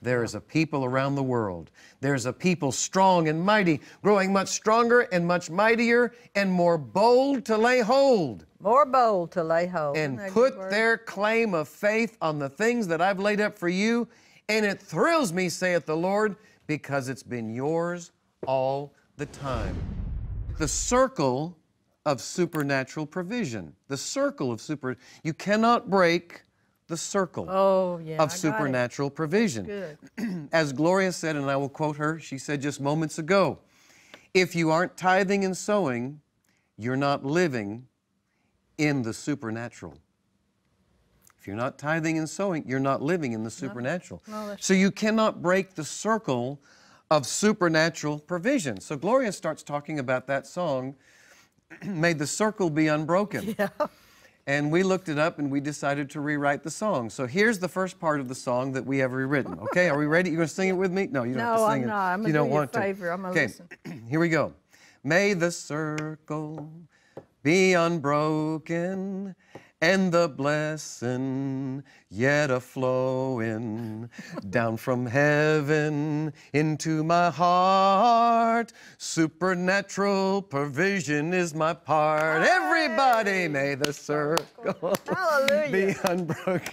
There is a people around the world. There's a people strong and mighty, growing much stronger and much mightier and more bold to lay hold more bold to lay hold. and Isn't that a put their claim of faith on the things that I've laid up for you. And it thrills me, saith the Lord, because it's been yours all the time. The circle of supernatural provision. The circle of super, you cannot break the circle Oh, yeah. Of it. supernatural provision. Good. As Gloria said, and I will quote her, she said just moments ago if you aren't tithing and sowing, you're not living in the supernatural. If you're not tithing and sowing, you're not living in the supernatural. No, so you cannot break the circle of supernatural provision. So Gloria starts talking about that song, May the Circle Be Unbroken. Yeah. And we looked it up and we decided to rewrite the song. So here's the first part of the song that we have rewritten. Okay, are we ready? You gonna sing it with me? No, you don't have No, to I'm sing it. not. I'm gonna don't you a want to. I'm gonna okay, listen. here we go. May the circle be unbroken and the blessing yet a flowing down from heaven into my heart. Supernatural provision is my part. Everybody, may the circle Hallelujah. be unbroken.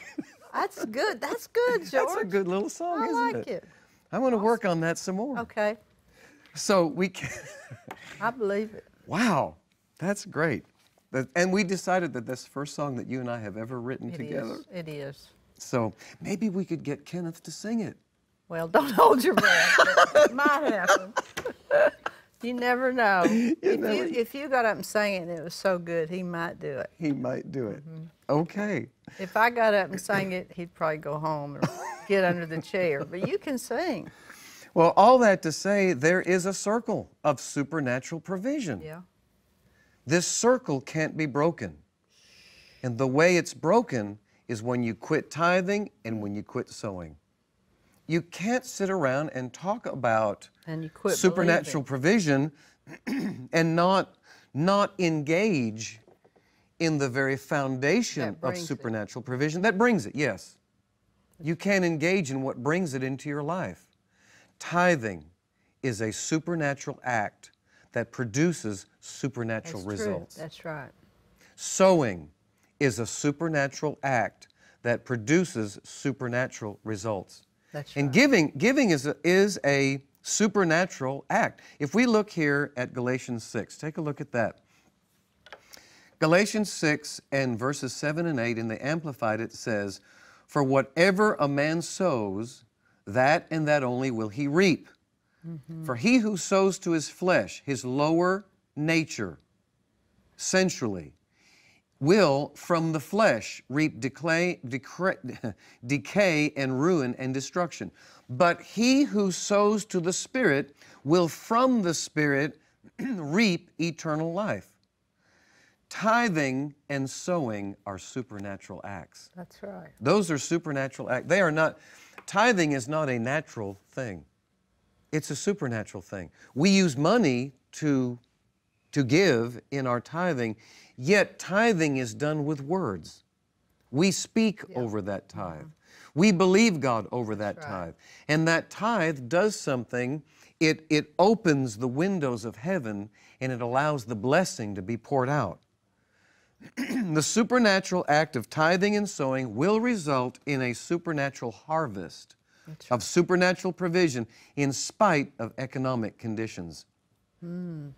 That's good. That's good, George. That's a good little song, I isn't like it. I want to work on that some more. Okay. So we can. I believe it. Wow, that's great. That- And we decided that this first song that you and I have ever written It is. together. It is. So maybe we could get Kenneth to sing it. Well, don't hold your breath. It might happen. You never know. if, never- You, if you got up and sang it and it was so good, he might do it. He might do it. Mm-hmm. Okay. If I got up and sang it, he'd probably go home and get under the chair. But you can sing. Well, all that to say, there is a circle of supernatural provision. Yeah. This circle can't be broken. And the way it's broken is when you quit tithing and when you quit sowing. you can't sit around and talk about And you quit supernatural provision and not not engage in the very foundation of brings it. supernatural provision that brings it. Yes. You can engage in what brings it into your life. Tithing is a supernatural act that produces supernatural That's true. results. That's right. Sowing is a supernatural act that produces supernatural results. That's And right. giving, giving is a, is a supernatural act. If we look here at Galatians 6, take a look at that. Galatians 6 and verses 7 and 8 in the Amplified it says, For whatever a man sows, that and that only will he reap. Mm-hmm. For he who sows to his flesh, his lower nature, sensually, will from the flesh reap decay, decre- decay and ruin and destruction. But he who sows to the Spirit will from the Spirit reap eternal life. Tithing and sowing are supernatural acts. That's right. Those are supernatural acts. They are not, tithing is not a natural thing. It's a supernatural thing. We use money to, to give in our tithing, yet tithing is done with words. We speak over that tithe. We believe God over that Mm-hmm. right. tithe. And that tithe does something, it, it opens the windows of heaven and it allows the blessing to be poured out. the supernatural act of tithing and sowing will result in a supernatural harvest of supernatural provision in spite of economic conditions. Hmm.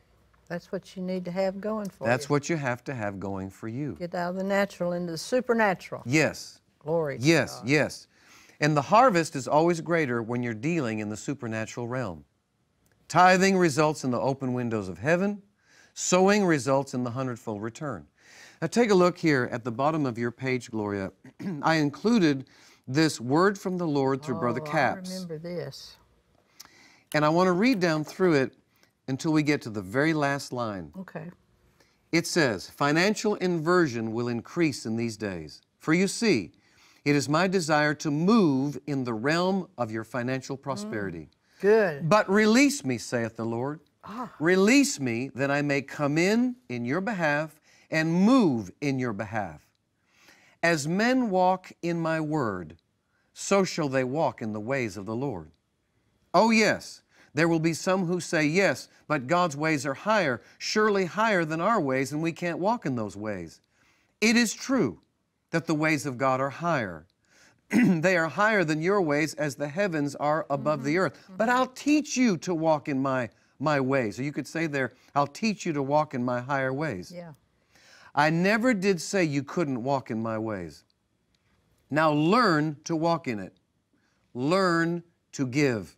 That's what you need to have going for That's you. what you have to have going for you. Get out of the natural into the supernatural. Yes, Glory. yes, yes. And the harvest is always greater when you're dealing in the supernatural realm. Tithing results in the open windows of heaven, sowing results in the hundredfold return. Now, take a look here at the bottom of your page, Gloria. I included this word from the Lord through Brother Oh, Capps. I remember this. And I want to read down through it until we get to the very last line. Okay. It says, Financial inversion will increase in these days. For you see, it is my desire to move in the realm of your financial prosperity. Good. But release me, saith the Lord. Ah. Release me that I may come in in your behalf and move in your behalf. As men walk in my word, so shall they walk in the ways of the Lord. Oh, yes, there will be some who say, Yes, but God's ways are higher, surely higher than our ways, and we can't walk in those ways. It is true that the ways of God are higher. they are higher than your ways as the heavens are above the earth. Mm-hmm. But I'll teach you to walk in my, my ways. Or you could say there, I'll teach you to walk in my higher ways. Yeah. I never did say you couldn't walk in my ways. Now learn to walk in it. Learn to give.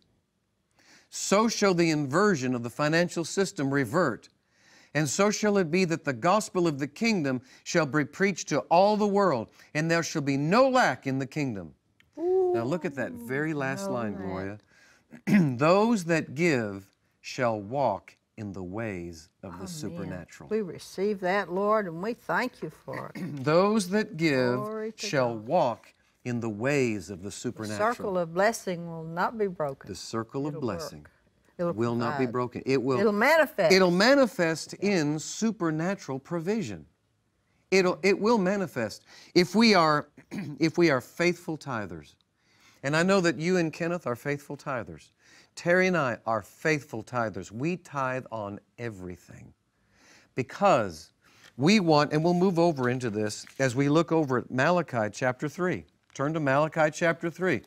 So shall the inversion of the financial system revert. And so shall it be that the gospel of the kingdom shall be preached to all the world, and there shall be no lack in the kingdom. Now look at that very last no line, lack. Gloria. Those that give shall walk in the ways of the supernatural. We receive that, Lord, and we thank you for it. Those that give shall God. walk in the ways of the supernatural. The circle of blessing will not be broken. the circle of It'll blessing work. It'll will not be broken. It will It'll manifest. It'll manifest in supernatural provision. It'll it will manifest if we are if we are faithful tithers. And I know that you and Kenneth are faithful tithers. Terri and I are faithful tithers. We tithe on everything because we want, and we'll move over into this as we look over at Malachi chapter 3. Turn to Malachi chapter 3.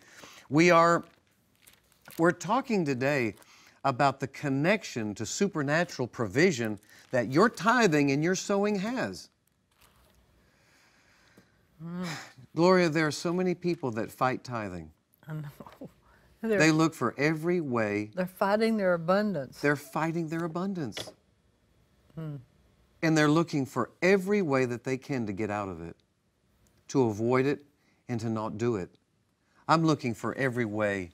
We are, we're talking today about the connection to supernatural provision that your tithing and your sowing has. Mm. Gloria, there are so many people that fight tithing. I know. They're, They look for every way they're fighting their abundance. They're fighting their abundance. Hmm. And they're looking for every way that they can to get out of it, to avoid it, and to not do it. I'm looking for every way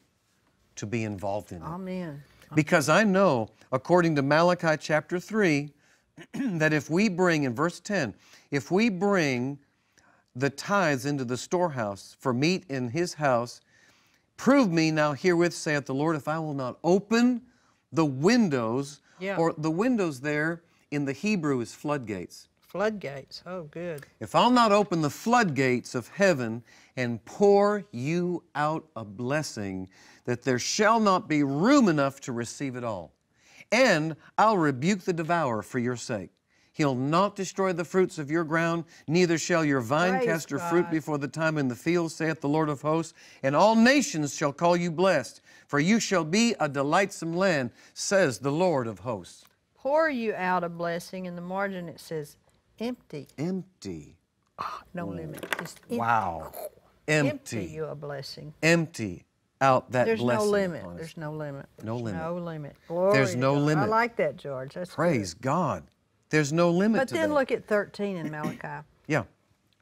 to be involved in it. Amen. Because I know, according to Malachi chapter 3, that if we bring, in verse 10, if we bring the tithes into the storehouse for meat in his house, Prove me now herewith, saith the Lord, if I will not open the windows, Yeah. or the windows there in the Hebrew is floodgates. Floodgates. Oh, good. If I'll not open the floodgates of heaven and pour you out a blessing, that there shall not be room enough to receive it all. And I'll rebuke the devourer for your sake. He'll not destroy the fruits of your ground, neither shall your vine Praise cast her fruit before the time in the field, saith the Lord of hosts. And all nations shall call you blessed, for you shall be a delightsome land, says the Lord of hosts. Pour you out a blessing. In the margin it says empty. Empty. Ah, no mm. limit. Just em- Wow. empty Empty. you a blessing. Empty out that There's blessing. no limit. There's no limit. No limit. No limit. Glory There's no God. I like that, George. That's good. Praise God. There's no limit But then that. look at 13 in Malachi. Yeah.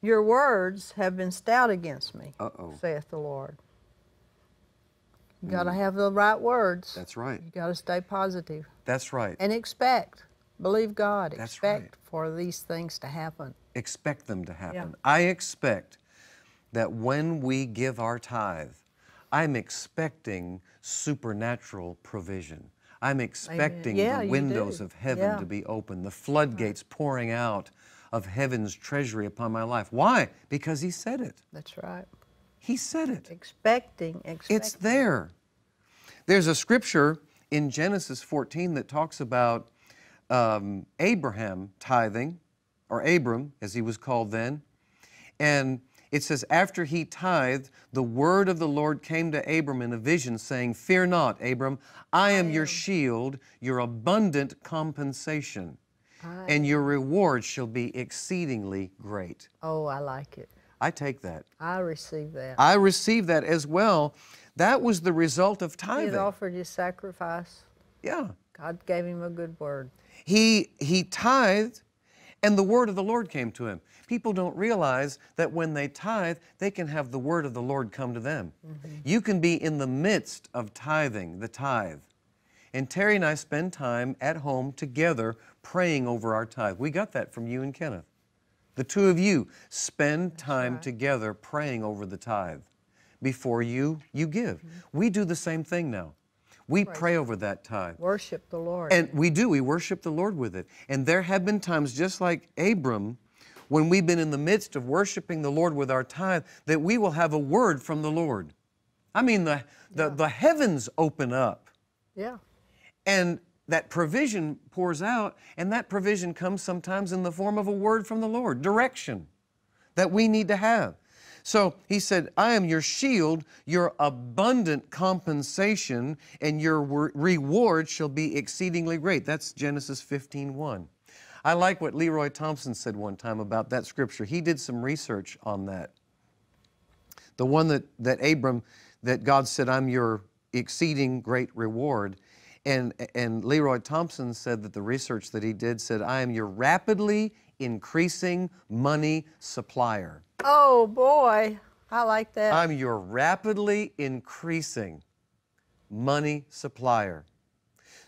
Your words have been stout against me, Uh-oh. saith the Lord. You got to have the right words. Mm. That's right. You got to stay positive That's right. and expect. Believe God. That's expect right. for these things to happen. expect them to happen. I expect that when we give our tithe, I'm expecting supernatural provision. I'm expecting Yeah, the windows of heaven Yeah. to be open, the floodgates pouring out of heaven's treasury upon my life. Why? Because He said it. That's right. He said it. Expecting, expecting. It's there. There's a scripture in Genesis 14 that talks about um, Abraham tithing, or Abram, as he was called then. And it says, After he tithed, the word of the Lord came to Abram in a vision, saying, Fear not, Abram, I am your shield, your abundant compensation, and your reward shall be exceedingly great. Oh, I like it. I take that. I receive that. I received that as well. That was the result of he tithing. had offered his sacrifice. Yeah. God gave him a good word. He he tithed and the word of the Lord came to him. People don't realize that when they tithe, they can have the word of the Lord come to them. Mm-hmm. You can be in the midst of tithing, the tithe. And Terri and I spend time at home together praying over our tithe. We got that from you and Kenneth. The two of you spend time together praying over the tithe before you you give. Mm-hmm. We do the same thing now. We pray over that tithe. Worship the Lord. And we do, we worship the Lord with it. And there have been times, just like Abram, when we've been in the midst of worshiping the Lord with our tithe, that we will have a word from the Lord. I mean, the, the, the heavens open up yeah. and that provision pours out, and that provision comes sometimes in the form of a word from the Lord, direction that we need to have. So he said, I am your shield, your abundant compensation, and your wor- reward shall be exceedingly great. That's Genesis 15 1. I like what Leroy Thompson said one time about that scripture. He did some research on that. The one that, that Abram, that God said, I'm your exceeding great reward. And, and Leroy Thompson said that the research that he did said, I am your rapidly increasing money supplier. Oh boy, I like that. I'm your rapidly increasing money supplier.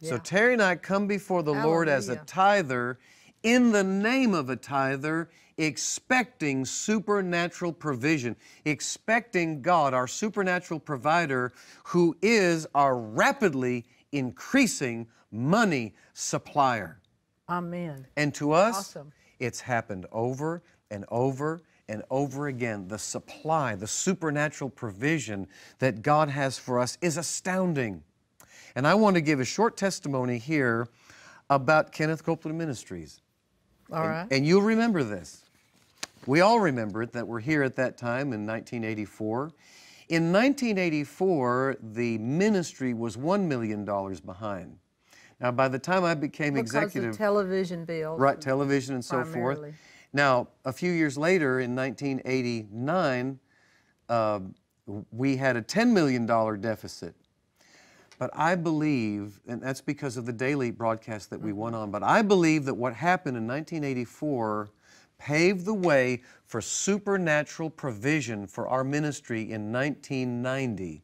So Terri and I come before the Lord as a tither in the name of a tither, expecting supernatural provision, expecting God, our supernatural provider, who is our rapidly increasing money supplier. Amen. And to us, Awesome. It's happened over and over and over again. The supply, the supernatural provision that God has for us is astounding. And I want to give a short testimony here about Kenneth Copeland Ministries. All and, right. and you'll remember this. We all remember it that we're here at that time in 1984. In 1984, the ministry was $1 million behind. Now, by the time I became because executive, television bills. right, television and so forth. Now, a few years later, in 1989, uh, we had a $10 million deficit. But I believe, and that's because of the daily broadcast that we Mm-hmm. went on, but I believe that what happened in 1984 paved the way for supernatural provision for our ministry in 1990.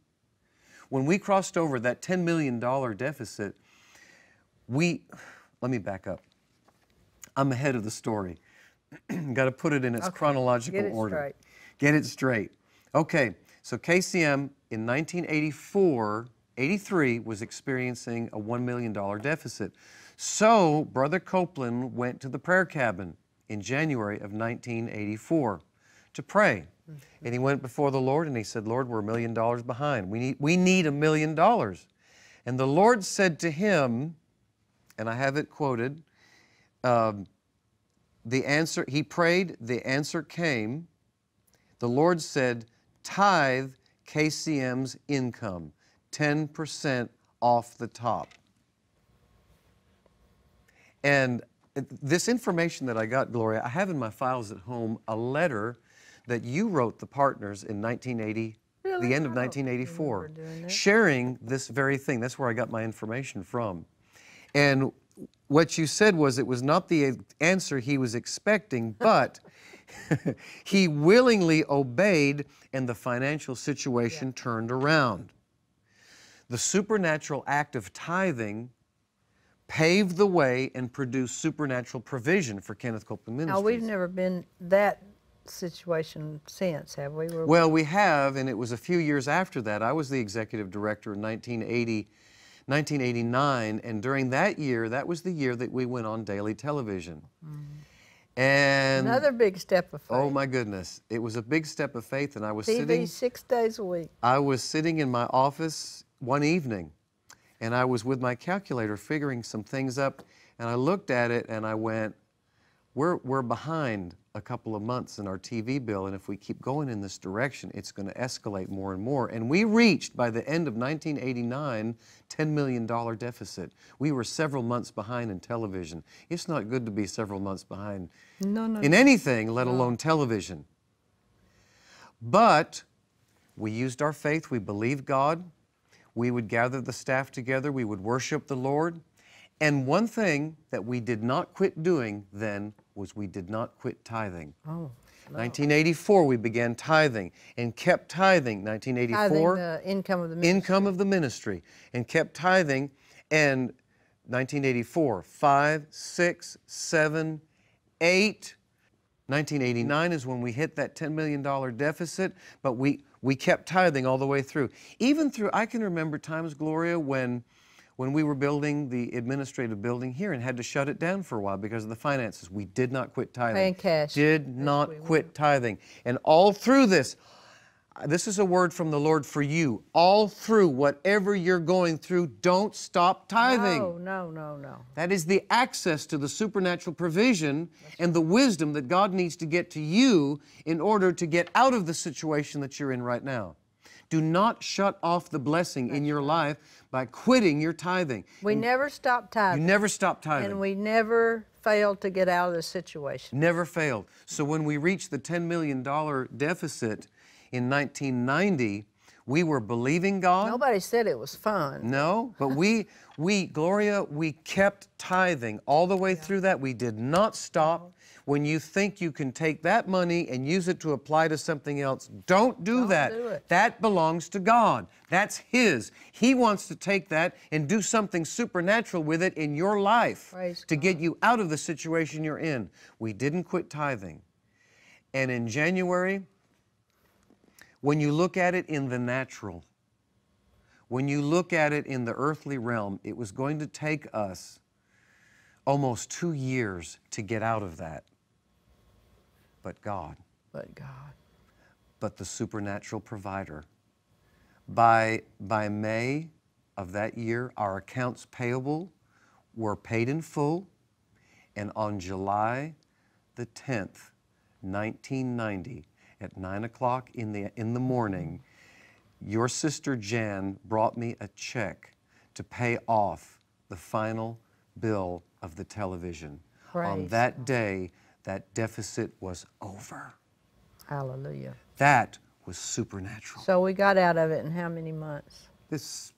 When we crossed over that $10 million deficit, we, let me back up. I'm ahead of the story. Got to put it in its chronological Get it order. straight. Get it straight. Okay, So KCM in 1984, 83 was experiencing a $1 million deficit. So Brother Copeland went to the prayer cabin in January of 1984 to pray. Mm-hmm. And he went before the Lord and he said, Lord, we're a million dollars behind. We need, we need a million dollars. And the Lord said to him, and I have it quoted, um, the answer, he prayed, the answer came. The Lord said, tithe KCM's income, 10% off the top. And this information that I got, Gloria, I have in my files at home a letter that you wrote the partners in 1980, Really? the end of 1984, remember doing that. sharing this very thing. That's where I got my information from. And what you said was it was not the answer he was expecting, but he willingly obeyed and the financial situation turned around. The supernatural act of tithing paved the way and produced supernatural provision for Kenneth Copeland Ministries. Now, we've never been that situation since, have we? We're- Well, we have, and it was a few years after that. I was the executive director in 1980, 1989, and during that year, that was the year that we went on daily television. Mm. And Another big step of oh faith. oh my goodness, it was a big step of faith, and I was TV sitting. six days a week. I was sitting in my office one evening and I was with my calculator figuring some things up and I looked at it and I went, we're, we're behind a couple of months in our TV bill and if we keep going in this direction, it's going to escalate more and more. And we reached by the end of 1989 $10 million deficit. We were several months behind in television. It's not good to be several months behind No, no. in anything, let alone television. But we used our faith, we believed God, we would gather the staff together, we would worship the Lord. And one thing that we did not quit doing then was we did not quit tithing. Oh, 1984, we began tithing and kept tithing. tithing 1984, the income of the ministry. income of the ministry and kept tithing. And 1984, five, six, seven, eight. 1989 is when we hit that $10 million deficit, but we, we kept tithing all the way through. Even through, I can remember times, Gloria, when, when we were building the administrative building here and had to shut it down for a while because of the finances. We did not quit tithing. Paying cash. Did not quit tithing. And all through this, this is a word from the Lord for you. All through whatever you're going through, don't stop tithing. No, no, no, no. That is the access to the supernatural provision and the wisdom that God needs to get to you in order to get out of the situation that you're in right now. Do not shut off the blessing in your life by quitting your tithing. We never stopped tithing. You never stop tithing. and we never failed to get out of the situation. Never failed. So when we reached the $10 million deficit in 1990, we were believing God. Nobody said it was fun. No, but we, we, Gloria, we kept tithing all the way through that. We did not stop. When you think you can take that money and use it to apply to something else, don't do Don't that. do. That belongs to God. That's His. He wants to take that and do something supernatural with it in your life Praise to get you out of the situation you're in. We didn't quit tithing. And in January, when you look at it in the natural, when you look at it in the earthly realm, it was going to take us almost two years to get out of that. But God, But God. but the supernatural provider. By, by May of that year, our accounts payable were paid in full, and on July the 10th, 1990, at 9 o'clock in the, in the morning, your sister Jan brought me a check to pay off the final bill of the television. on that day, that deficit was over. Hallelujah. That was supernatural. So we got out of it in how many months? This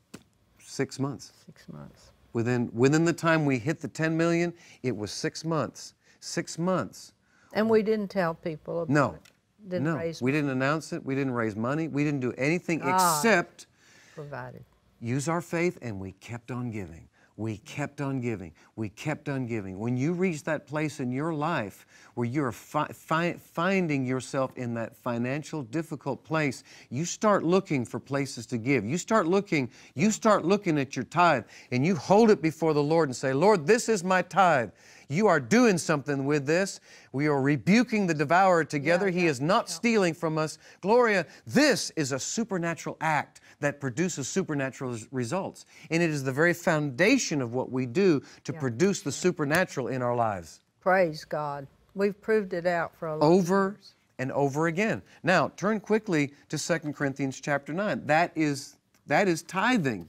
six months. Six months. Within within the time we hit the 10 million, it was six months. Six months. And we didn't tell people about No. it. Didn't no, raise we didn't announce it. We didn't raise money. We didn't do anything God. except provided. use our faith, and we kept on giving. We kept on giving. We kept on giving. When you reach that place in your life where you're fi- fi- finding yourself in that financial difficult place, you start looking for places to give. You start looking, you start looking at your tithe and you hold it before the Lord and say, "Lord, this is my tithe." You are doing something with this. We are rebuking the devourer together. he is not stealing from us. Gloria, this is a supernatural act that produces supernatural results. And it is the very foundation of what we do to produce the supernatural in our lives. Praise God. We've proved it out for a long Over and over again. Now, turn quickly to 2 Corinthians chapter 9. That is that is tithing.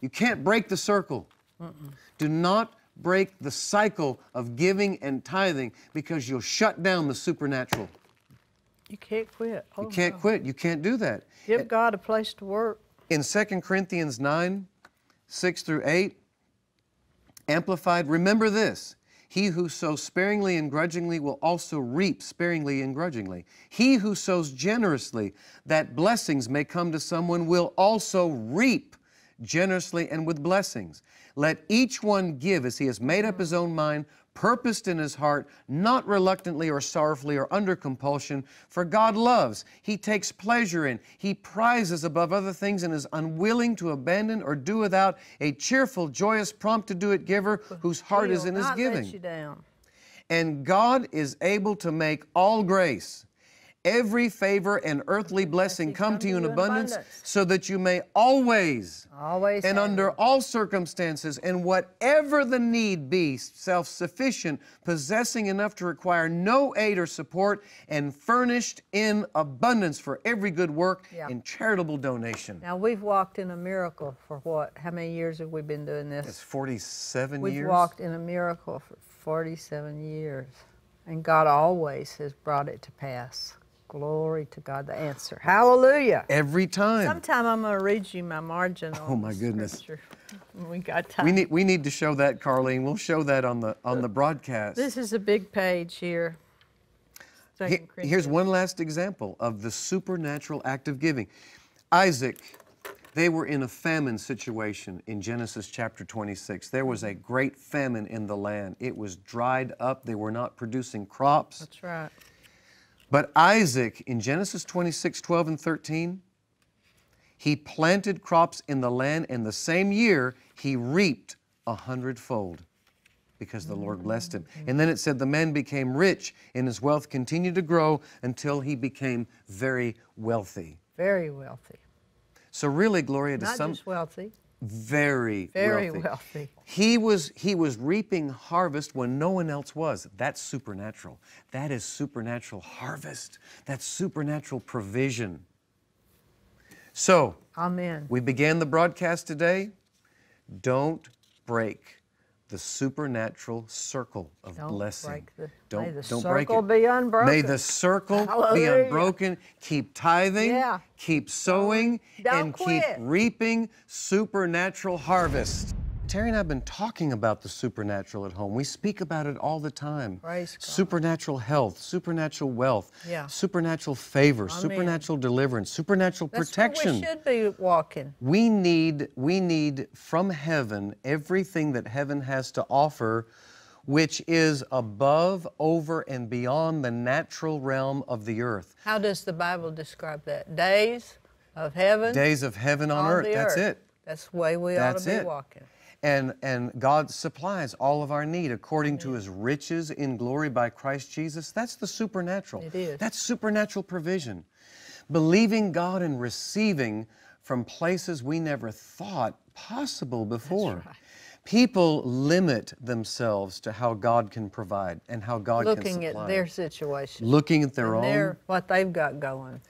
You can't break the circle. Do not break the cycle of giving and tithing because you'll shut down the supernatural. You can't quit. Oh, You can't no. quit. You can't do that. Give eh, God a place to work. In 2 Corinthians 9, 6 through 8, Amplified, remember this. He who sows sparingly and grudgingly will also reap sparingly and grudgingly. He who sows generously, that blessings may come to someone, will also reap generously and with blessings. Let each one give as he has made up his own mind, purposed in his heart, not reluctantly or sorrowfully or under compulsion, for God loves, He takes pleasure in, He prizes above other things, and is unwilling to abandon or do without a cheerful, joyous, prompt to do it giver whose heart is in his giving. you down. And God is able to make all grace, every favor and earthly blessing come to you in abundance, so that you may always Always and under all circumstances and whatever the need be, self sufficient, possessing enough to require no aid or support, and furnished in abundance for every good work Yeah. and charitable donation. Now we've walked in a miracle for what? How many years have we been doing this? It's 47 We've years. walked in a miracle for 47 years, and God always has brought it to pass. Glory to God, the answer. Hallelujah. Every time. Sometime I'm going to read you my margin on Oh, my goodness. scripture we got time. We need, we need to show that, Carlene. We'll show that on the, on the broadcast. this is a big page here. Here- Second here's one last example of the supernatural act of giving. Isaac, they were in a famine situation in Genesis chapter 26. There was a great famine in the land. It was dried up. They were not producing crops. That's right. But Isaac, in Genesis 26, 12, and 13, he planted crops in the land, and the same year he reaped a hundredfold because the Lord blessed him. And then it said the man became rich, and his wealth continued to grow until he became very wealthy. Very wealthy. So, really, Gloria, to Not some just wealthy, very, very wealthy. wealthy. He was he was reaping harvest when no one else was. That's supernatural. That is supernatural harvest. That's supernatural provision. So, Amen. we began the broadcast today. Don't break the supernatural circle of Don't blessing. break the- don't may the don't break circle it. be unbroken. May the circle be unbroken. Keep tithing. Yeah. Keep sowing Don't and keep reaping supernatural harvest. Terri and I have been talking about the supernatural at home. We speak about it all the time. Praise God. Supernatural health, supernatural wealth, Yeah. supernatural favor, supernatural deliverance, supernatural That's protection. where we should be walking. We need, we need from heaven everything that heaven has to offer, which is above, over, and beyond the natural realm of the earth. How does the Bible describe that? Days of heaven Days of heaven on, on earth. That's earth. it. That's the way we That's ought to be it. walking. And, and God supplies all of our need according to his riches in glory by Christ Jesus. That's the supernatural. It is. That's supernatural provision. Believing God and receiving from places we never thought possible before. right. People limit themselves to how God can provide and how God can Looking at their situation, Looking at their and own their, what they've got going.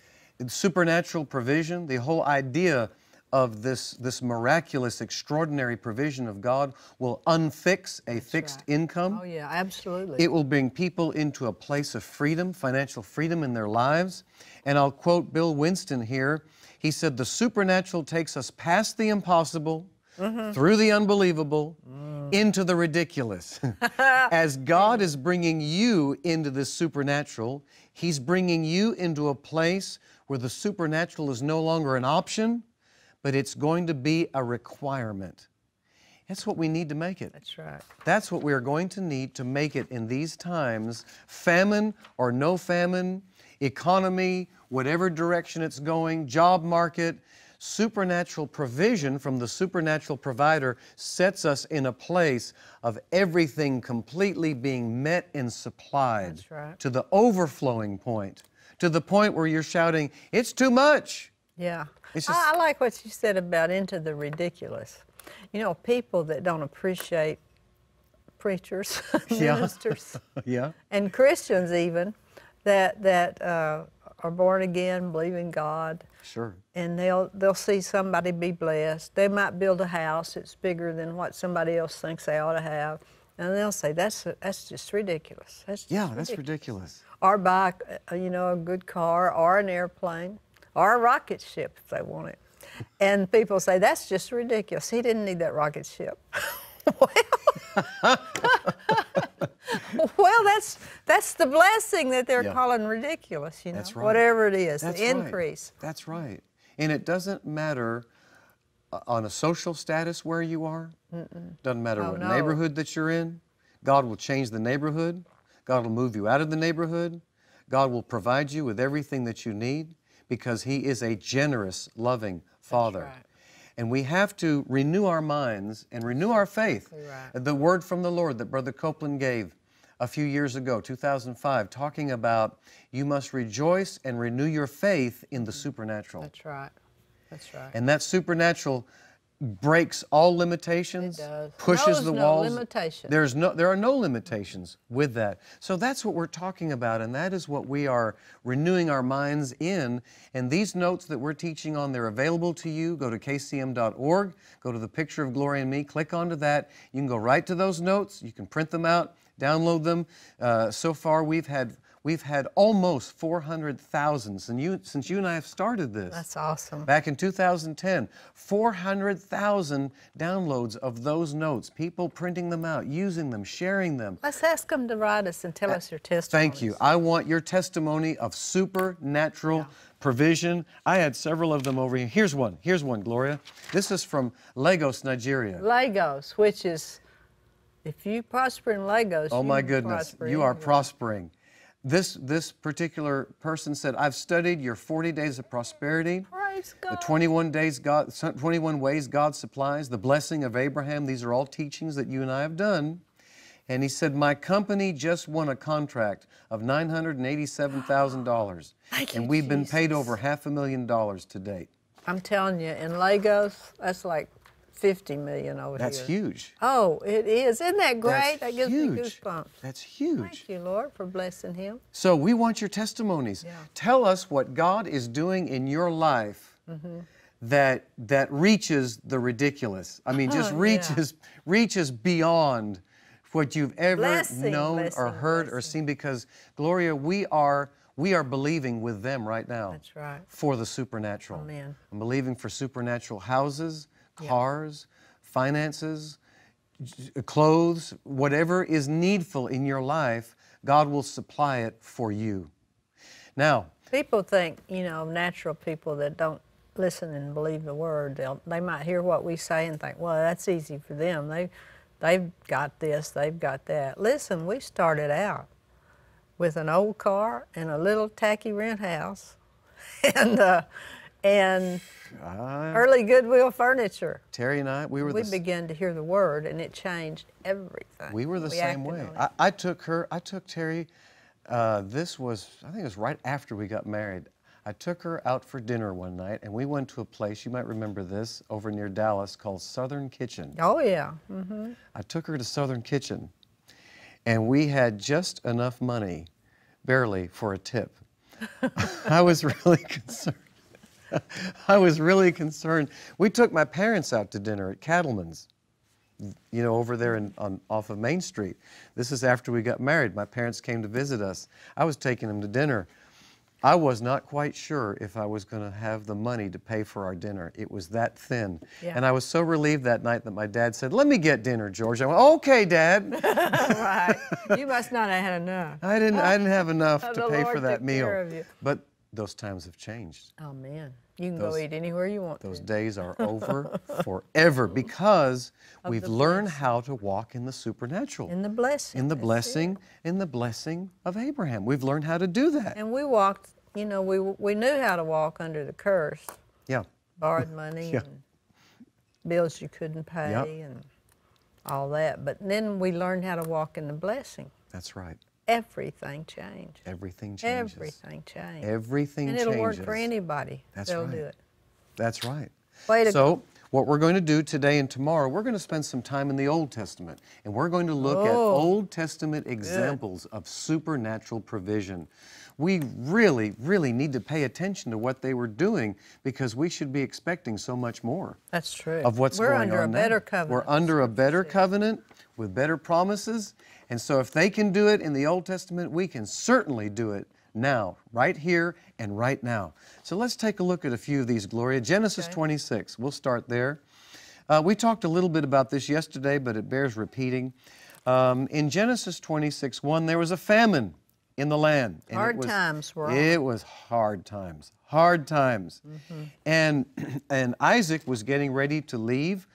It's supernatural provision, the whole idea of this, this miraculous, extraordinary provision of God will unfix a fixed right. income. Oh yeah, absolutely. It will bring people into a place of freedom, financial freedom in their lives. And I'll quote Bill Winston here. He said, The supernatural takes us past the impossible, mm-hmm. through the unbelievable, mm. into the ridiculous. As God is bringing you into this supernatural, He's bringing you into a place where the supernatural is no longer an option, but it's going to be a requirement. That's what we need to make it. That's right. That's what we are going to need to make it in these times famine or no famine, economy, whatever direction it's going, job market. Supernatural provision from the supernatural provider sets us in a place of everything completely being met and supplied That's right. to the overflowing point, to the point where you're shouting, It's too much. Yeah. It's I- I, like what you said about into the ridiculous. You know, people that don't appreciate preachers, ministers, yeah. and Christians even that that uh, are born again, believe in God, Sure. and they'll they'll see somebody be blessed. They might build a house that's bigger than what somebody else thinks they ought to have, and they'll say that's that's just ridiculous. That's just Yeah, that's ridiculous. or buy, uh, you know, a good car or an airplane or a rocket ship if they want it. And people say, that's just ridiculous. He didn't need that rocket ship. well, well, that's, that's the blessing that they're Yeah. calling ridiculous, you know, right. whatever it is, That's the right. increase. That's right. And it doesn't matter uh, on a social status where you are. Doesn't matter Oh, what no. neighborhood that you're in. God will change the neighborhood. God will move you out of the neighborhood. God will provide you with everything that you need because He is a generous, loving Father. right. And we have to renew our minds and renew our faith. right. The word from the Lord that Brother Copeland gave a few years ago, 2005, talking about you must rejoice and renew your faith in the mm. supernatural. That's right. That's right. And that supernatural breaks all limitations, pushes the no walls. limitations. There's no, there are no limitations with that. So that's what we're talking about, and that is what we are renewing our minds in. And these notes that we're teaching on, they're available to you. Go to kcm.org, go to the picture of Glory in Me, click onto that. You can go right to those notes. You can print them out, download them. Uh, so far, we've had we've had almost 400,000 since you since you and I have started this. That's awesome. Back in 2010, 400,000 downloads of those notes, people printing them out, using them, sharing them. Let's ask them to write us and tell uh, us your testimony. Thank you. I want your testimony of supernatural provision. I had several of them over here. Here's one. Here's one, Gloria. This is from Lagos, Nigeria. Lagos, which is, if you prosper in Lagos, Oh my goodness, you are prospering. This this particular person said, "I've studied your 40 days of prosperity." Praise The 21 days God 21 ways God supplies, the blessing of Abraham, these are all teachings that you and I have done. And he said, My company just won a contract of $987,000. And we've been paid over half a million dollars to date. I'm telling you, in Lagos, that's like 50 million over That's here. huge. Oh, it is. Isn't that great? That's that gives huge. me goosebumps. That's huge. Thank you, Lord, for blessing him. So we want your testimonies. Yeah. Tell us what God is doing in your life Mm-hmm. that that reaches the ridiculous. I mean, just Oh, yeah. reaches reaches beyond what you've ever Blessing, known or blessing, heard or seen. Because Gloria, we are we are believing with them right now. That's right. For the supernatural. Amen. I'm believing for supernatural houses, cars, finances, clothes, whatever is needful in your life, God will supply it for you. Now, People think, you know, natural people that don't listen and believe the word, they'll, they might hear what we say and think, well, that's easy for them. They, they've got this, they've got that. Listen, we started out with an old car and a little tacky rent house and, uh, and I, early Goodwill furniture. Terri and I, we were We the, began to hear the word and it changed everything. we were the We same way. I, I took her, I took Terri, uh, this was, I think it was right after we got married. I took her out for dinner one night and we went to a place, you might remember this, over near Dallas called Southern Kitchen. oh, yeah. Mm. I took her to Southern Kitchen, and we had just enough money, barely, for a tip. I was really concerned. I was really concerned. We took my parents out to dinner at Cattlemen's, you know, over there in, on, off of Main Street. This is after we got married. My parents came to visit us. I was taking them to dinner. I was not quite sure if I was going to have the money to pay for our dinner. It was that thin. Yeah. And I was so relieved that night that my dad said, Let me get dinner, George. I went, Okay, Dad. right. You must not have had enough. I didn't, I didn't have enough to pay Lord for that meal. care of you. But those times have changed. Oh, man. You can go eat anywhere you want Those to. days are over forever because we've the learned how to walk in the supernatural. In the blessing. in the blessing, in the blessing of Abraham. We've learned how to do that. And we walked, you know, we, we knew how to walk under the curse, Yeah. borrowed money Yeah. and bills you couldn't pay and all that. But then we learned how to walk in the blessing. That's right. Everything changed. Everything changes. Everything changed. Everything and it'll changes. work for anybody. That's They'll right. do it. That's right. Way to so, what we're going to do today and tomorrow, we're going to spend some time in the Old Testament, and we're going to look at Oh. Old Testament examples of supernatural provision. We really, really need to pay attention to what they were doing because we should be expecting so much more. That's true. of what's We're going under a now. better covenant. We're under a better covenant with better promises. And so if they can do it in the Old Testament, we can certainly do it now, right here and right now. So let's take a look at a few of these, Gloria. Genesis Okay. 26, we'll start there. Uh, we talked a little bit about this yesterday, but it bears repeating. Um, in Genesis 26, 1, there was a famine in the land. and it Hard was- times were. It was hard times, hard times. Mm-hmm. And, and Isaac was getting ready to leave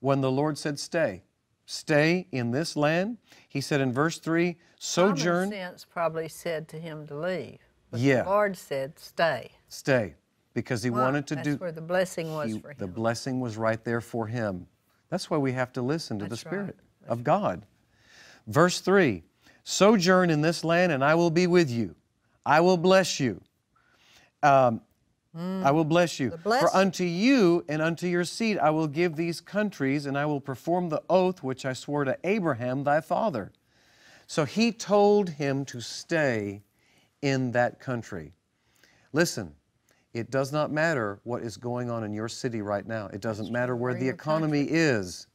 when the Lord said, Stay. Stay in this land. He said in verse 3, Sojourn, Common sense probably said to him to leave. But Yeah. the Lord said, stay. stay, because he Why? wanted to That's do. where the blessing was he- for him. the blessing was right there for him. That's why we have to listen to That's the right. Spirit of God. Verse 3 Sojourn in this land, and I will be with you. I will bless you. Um, I will bless you. For unto you and unto your seed I will give these countries, and I will perform the oath which I swore to Abraham thy father. So he told him to stay in that country. Listen, it does not matter what is going on in your city right now. It doesn't matter where the economy is.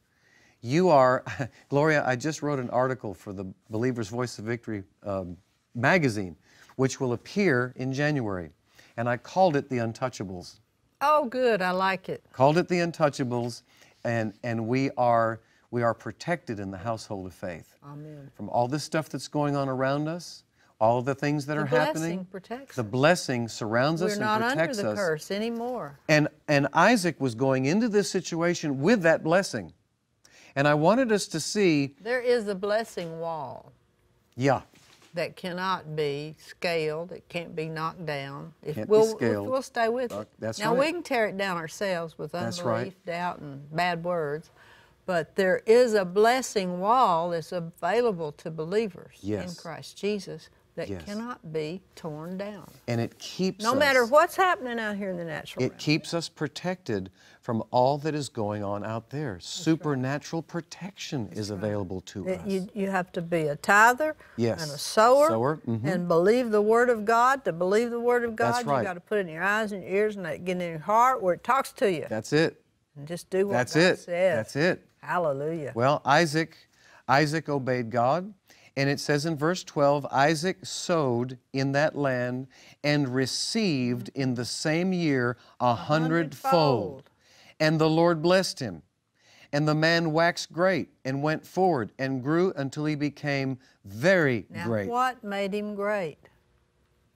You are, Gloria, I just wrote an article for the Believer's Voice of Victory um, magazine, which will appear in January. And I called it The Untouchables. oh, good. I like it. Called it The Untouchables, and, and we, are, we are protected in the household of faith Amen. from all this stuff that's going on around us, all of the things that are happening. The blessing protects The us. blessing surrounds us We're and not under protects the curse anymore. And, and Isaac was going into this situation with that blessing. And I wanted us to see, There is a blessing wall yeah, that cannot be scaled. It can't be knocked down. If Can't be we'll, if scaled. we'll stay with it. that's now we can tear it down ourselves with unbelief, right. doubt, and bad words. But there is a blessing wall that's available to believers in Christ Jesus that Yes. cannot be torn down. and it keeps No us, matter what's happening out here in the natural world. it realm. keeps us protected from all that is going on out there. Supernatural protection is available to That us. You, you have to be a tither Yes. and a sower, Sower, mhm. and believe the Word of God. To believe the Word of God, That's right. you got to put it in your eyes and your ears and get in your heart where it talks to you. That's it. and just do what That's God it. says. That's it. Hallelujah. Well, Isaac, Isaac obeyed God, and it says in verse 12, Isaac sowed in that land and received in the same year a hundredfold. And the Lord blessed him. And the man waxed great and went forward and grew until he became very now, great. what made him great?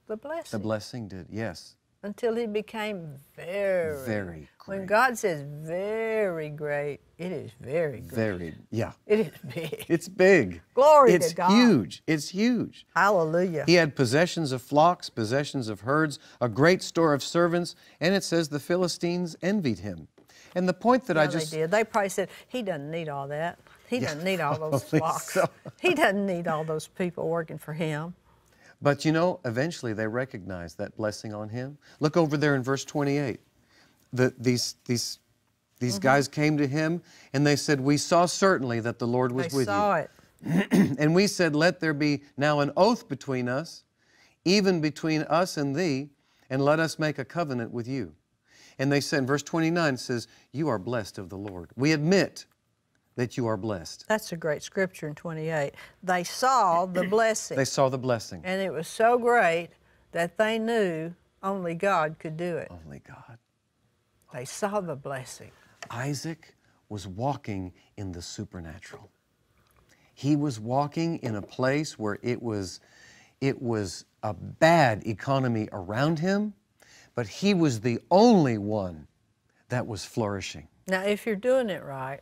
The blessing. The blessing did, yes. Until he became very, Very When. God says very great, it is very great. Very, yeah. It is big. It's big. Glory to it's God. huge. It's huge. Hallelujah. He had possessions of flocks, possessions of herds, a great store of servants, and it says the Philistines envied him. And the point that I just they did. They probably said he doesn't need all that. He doesn't need all those flocks. so. He doesn't need all those people working for him. But you know, eventually they recognized that blessing on him. Look over there in verse 28. The, these these, these Mm-hmm. guys came to him and they said, We saw certainly that the Lord was They with saw you. it. And we said, Let there be now an oath between us, even between us and thee, and let us make a covenant with you. And they said, in verse 29 says, You are blessed of the Lord. We admit that you are blessed. That's a great scripture in 28. They saw the blessing, They saw the blessing. and it was so great that they knew only God could do it. Only God. They saw the blessing. Isaac was walking in the supernatural. He was walking in a place where it was, it was a bad economy around him, but he was the only one that was flourishing. Now, if you're doing it right,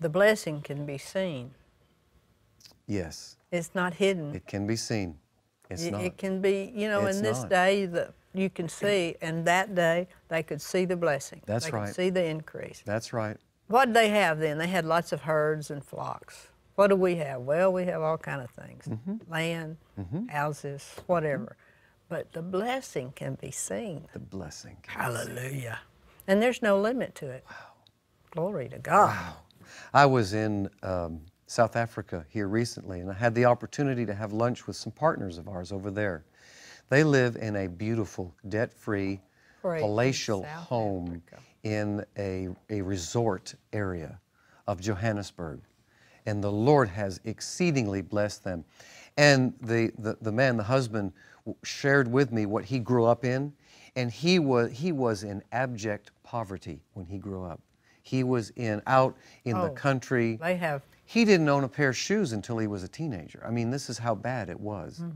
the blessing can be seen. Yes, It's not hidden. it can be seen. It's it, not. it can be, you know, It's in this not. day that you can see, and that day they could see the blessing. That's they right. See the increase. That's right. What did they have then? They had lots of herds and flocks. What do we have? Well, we have all kind of things: Mm-hmm. land, houses, whatever. But the blessing can be seen. The blessing. can be seen. Hallelujah. And there's no limit to it. Wow. Glory to God. I was in um, South Africa here recently, and I had the opportunity to have lunch with some partners of ours over there. They live in a beautiful, debt free, palatial South home Africa. in a, a resort area of Johannesburg. And the Lord has exceedingly blessed them. And the, the, the man, the husband, shared with me what he grew up in. And he was, he was in abject poverty when he grew up. He was in out in the Oh, country. They have He didn't own a pair of shoes until he was a teenager. I mean, this is how bad it was. Hmm.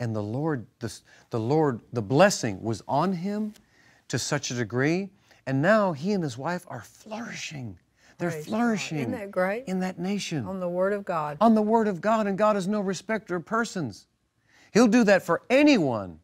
And the Lord, the, the Lord, the blessing was on him to such a degree. And now he and his wife are flourishing. They're Praise God. flourishing. Isn't that great? In that nation. on the Word of God. on the Word of God, and God is no respecter of persons. He'll do that for anyone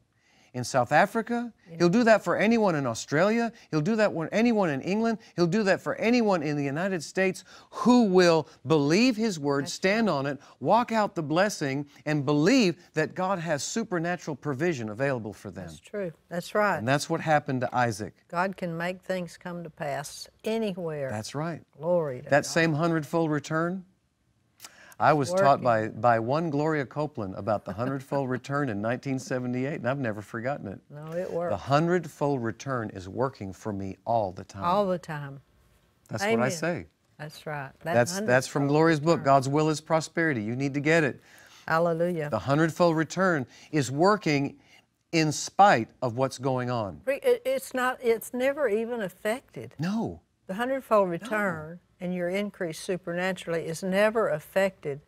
in South Africa. He'll do that for anyone in Australia. He'll do that for anyone in England. He'll do that for anyone in the United States who will believe His Word, stand on it, walk out the blessing, and believe that God has supernatural provision available for them. That's true. That's right. And that's what happened to Isaac. God can make things come to pass anywhere. That's right. Glory to God. That God. same hundredfold return, I was taught by, by one Gloria Copeland about the hundredfold return in 1978, and I've never forgotten it. No, it The hundredfold return is working for me all the time. all the time. That's what I say. That's right. That That's, that's from Gloria's book. God's Will is Prosperity. You need to get it. Hallelujah. The hundredfold return is working in spite of what's going on. It's not. It's never even affected. No, The hundredfold return and your increase supernaturally is never affected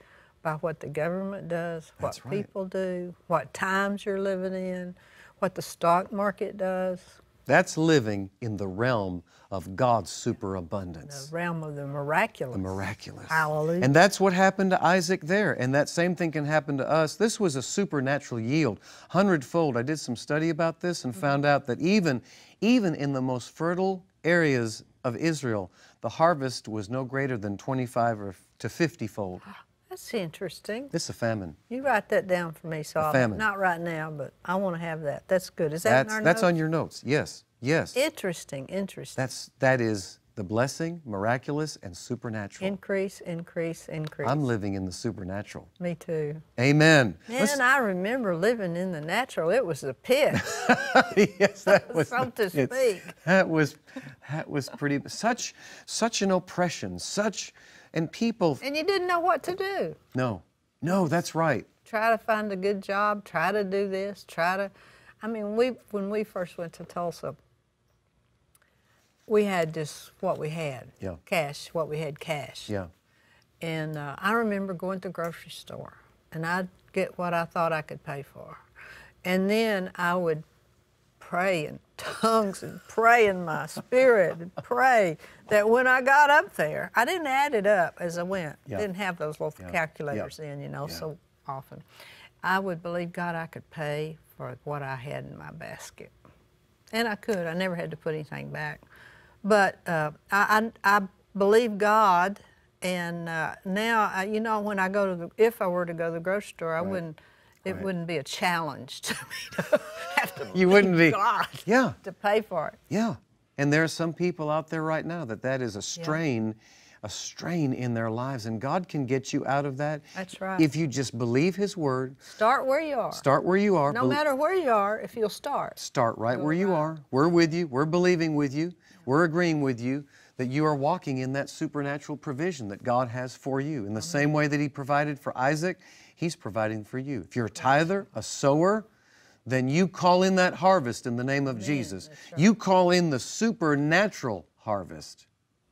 by what the government does, what right. people do, what times you're living in, what the stock market does, that's living in the realm of God's superabundance. the realm of the miraculous. The miraculous. Hallelujah. And that's what happened to Isaac there. And that same thing can happen to us. This was a supernatural yield, hundredfold. I did some study about this and mm-hmm. found out that even, even in the most fertile areas of Israel, the harvest was no greater than 25 or to 50 fold. That's interesting. This is a famine. You write that down for me, so I'll, famine. not right now, but I want to have that. That's good. Is that in That's, that's on your notes. Yes, yes. Interesting, interesting. That's, that is the blessing, miraculous, and supernatural. increase, increase, increase. I'm living in the supernatural. me too. Amen. Man, Let's- I remember living in the natural. It was a pit. yes, that was So to speak. That was that was pretty such such an oppression, such and people and you didn't know what to do. no. No, that's right. Try to find a good job, try to do this, try to I mean, we when we first went to Tulsa, we had just what we had. Yeah. Cash, what we had cash. Yeah. And uh, I remember going to the grocery store and I'd get what I thought I could pay for. And then I would pray in tongues and pray in my spirit and pray that when I got up there, I didn't add it up as I went. Yeah. Didn't have those little Yeah. calculators Yeah. in, you know, Yeah. so often. I would believe God I could pay for what I had in my basket. And I could. I never had to put anything back. But uh, I, I, I believe God, and uh, now, I, you know, when I go to the, if I were to go to the grocery store, I wouldn't, it Right. wouldn't be a challenge to me to have to You wouldn't be- God Yeah. to pay for it. Yeah. And there are some people out there right now that that is a strain, a strain in their lives, and God can get you out of that. That's right. If you just believe His word, Start where you are. start where you are. no matter where you are, if you'll start. Start right where you are. We're with you. We're believing with you. We're agreeing with you that you are walking in that supernatural provision that God has for you. In the same way that He provided for Isaac, He's providing for you. If you're a tither, a sower, then you call in that harvest in the name of Jesus. You call in the supernatural harvest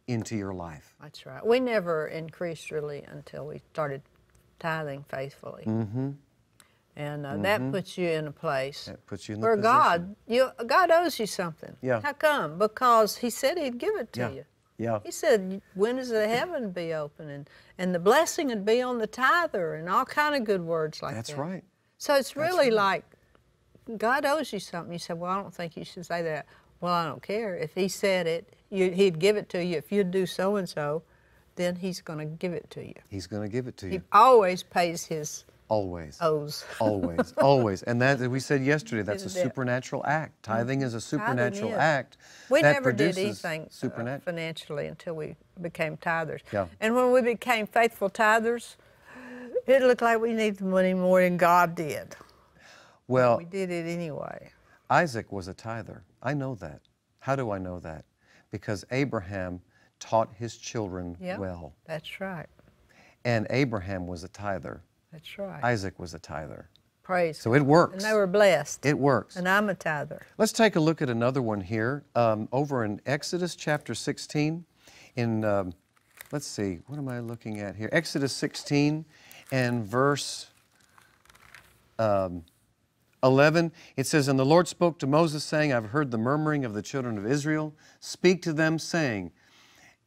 into your life. That's right. We never increased really until we started tithing faithfully. Mm-hmm. And uh, that puts you in a place you in the where. God, you, God owes you something. Yeah. How come? Because He said He'd give it to Yeah. you. Yeah. He said, windows the heaven be open, and, and the blessing would be on the tither, and all kind of good words like That's that. That's right. So it's really like God owes you something. You said, "Well, I don't think you should say that." Well, I don't care. If He said it, you, He'd give it to you. If you'd do so and so, then He's going to give it to you. He's going to give it to you. He always pays His Always. owes. always, always. And that we said yesterday, that's a it? supernatural act. Tithing is a supernatural is. act. We that never did anything uh, financially until we became tithers. Yeah. And when we became faithful tithers, it looked like we needed the money more than God did. Well, We did it anyway. Isaac was a tither. I know that. How do I know that? Because Abraham taught his children Yeah. well. That's right. And Abraham was a tither. That's right. Isaac was a tither. Praise. So it works. and they were blessed. It works. and I'm a tither. Let's take a look at another one here. Um, over in Exodus chapter 16, in, um, let's see, what am I looking at here? Exodus 16 and verse um, 11, it says, And the Lord spoke to Moses, saying, I've heard the murmuring of the children of Israel. Speak to them, saying,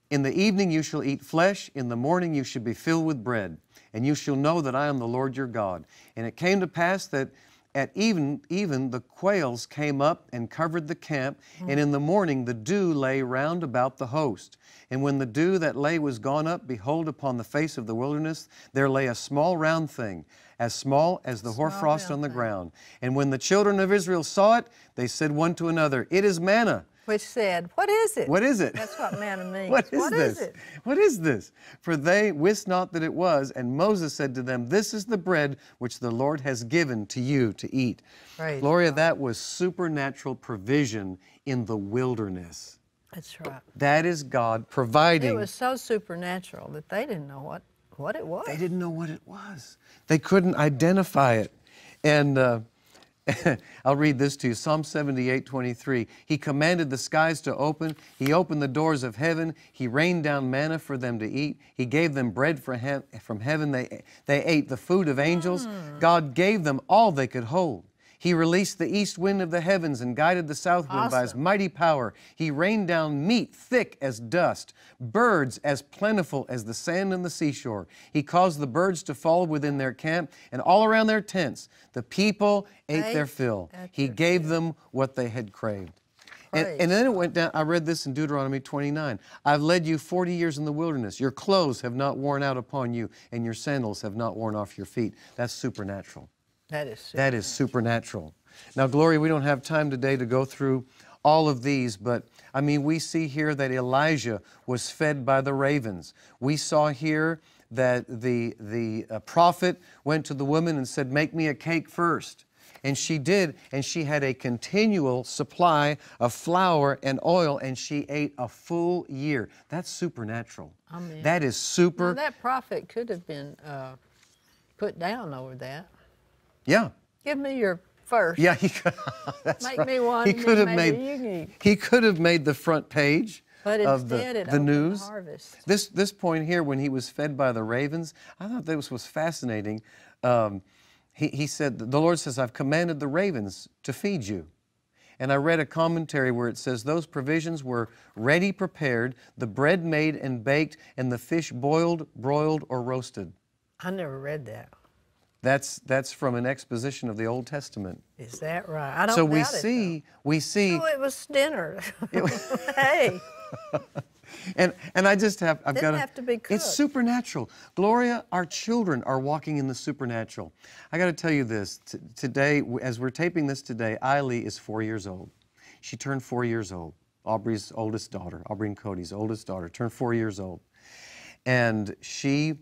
in the evening you shall eat flesh, in the morning you shall be filled with bread, and you shall know that I am the Lord your God. And it came to pass that at even, even the quails came up and covered the camp, and in the morning the dew lay round about the host. And when the dew that lay was gone up, behold, upon the face of the wilderness there lay a small round thing, as small as the hoarfrost on the ground. And when the children of Israel saw it, they said one to another, It is manna. Which said, What is it? What is it? That's what manna means. What is this? it? What is this? For they wist not that it was. And Moses said to them, This is the bread which the Lord has given to you to eat. Praise Gloria, that was supernatural provision in the wilderness. That's right. That is God providing. It was so supernatural that they didn't know what, what it was. They didn't know what it was. They couldn't identify it. And uh, I'll read this to you Psalm 78 23. He commanded the skies to open. He opened the doors of heaven. He rained down manna for them to eat. He gave them bread from heaven. They, they ate the food of angels. Hmm. God gave them all they could hold. He released the east wind of the heavens and guided the south wind by his mighty power. He rained down meat thick as dust, birds as plentiful as the sand on the seashore. He caused the birds to fall within their camp and all around their tents. The people ate their fill. He their gave them what they had craved. And, and then it went down, I read this in Deuteronomy 29. I've led you 40 years in the wilderness. Your clothes have not worn out upon you, and your sandals have not worn off your feet. That's supernatural. That is super. That is supernatural. Now, Gloria, we don't have time today to go through all of these, but I mean, we see here that Elijah was fed by the ravens. We saw here that the, the uh, prophet went to the woman and said, Make me a cake first. And she did, and she had a continual supply of flour and oil, and she ate a full year. That's supernatural. Amen. That is super. Well, that prophet could have been uh, put down over that. Yeah. Give me your first. Yeah, he could. that's Make right. me one, He could have made. you can eat. He could have made the front page But of the, instead, it the opened the news. harvest. This this point here, when he was fed by the ravens, I thought this was fascinating. Um, he, he said, "The Lord says, I've commanded the ravens to feed you." And I read a commentary where it says those provisions were ready prepared, the bread made and baked, and the fish boiled, broiled, or roasted. I never read that. That's that's from an exposition of the Old Testament. Is that right? I don't So we doubt it, see, we see, Oh, it was dinner. hey, and and I just have I've got have to be It's supernatural. Gloria, our children are walking in the supernatural. I got to tell you this t- today, as we're taping this today, Eiley is four years old. She turned four years old. Aubrey's oldest daughter, Aubrey and Cody's oldest daughter, turned four years old, and she,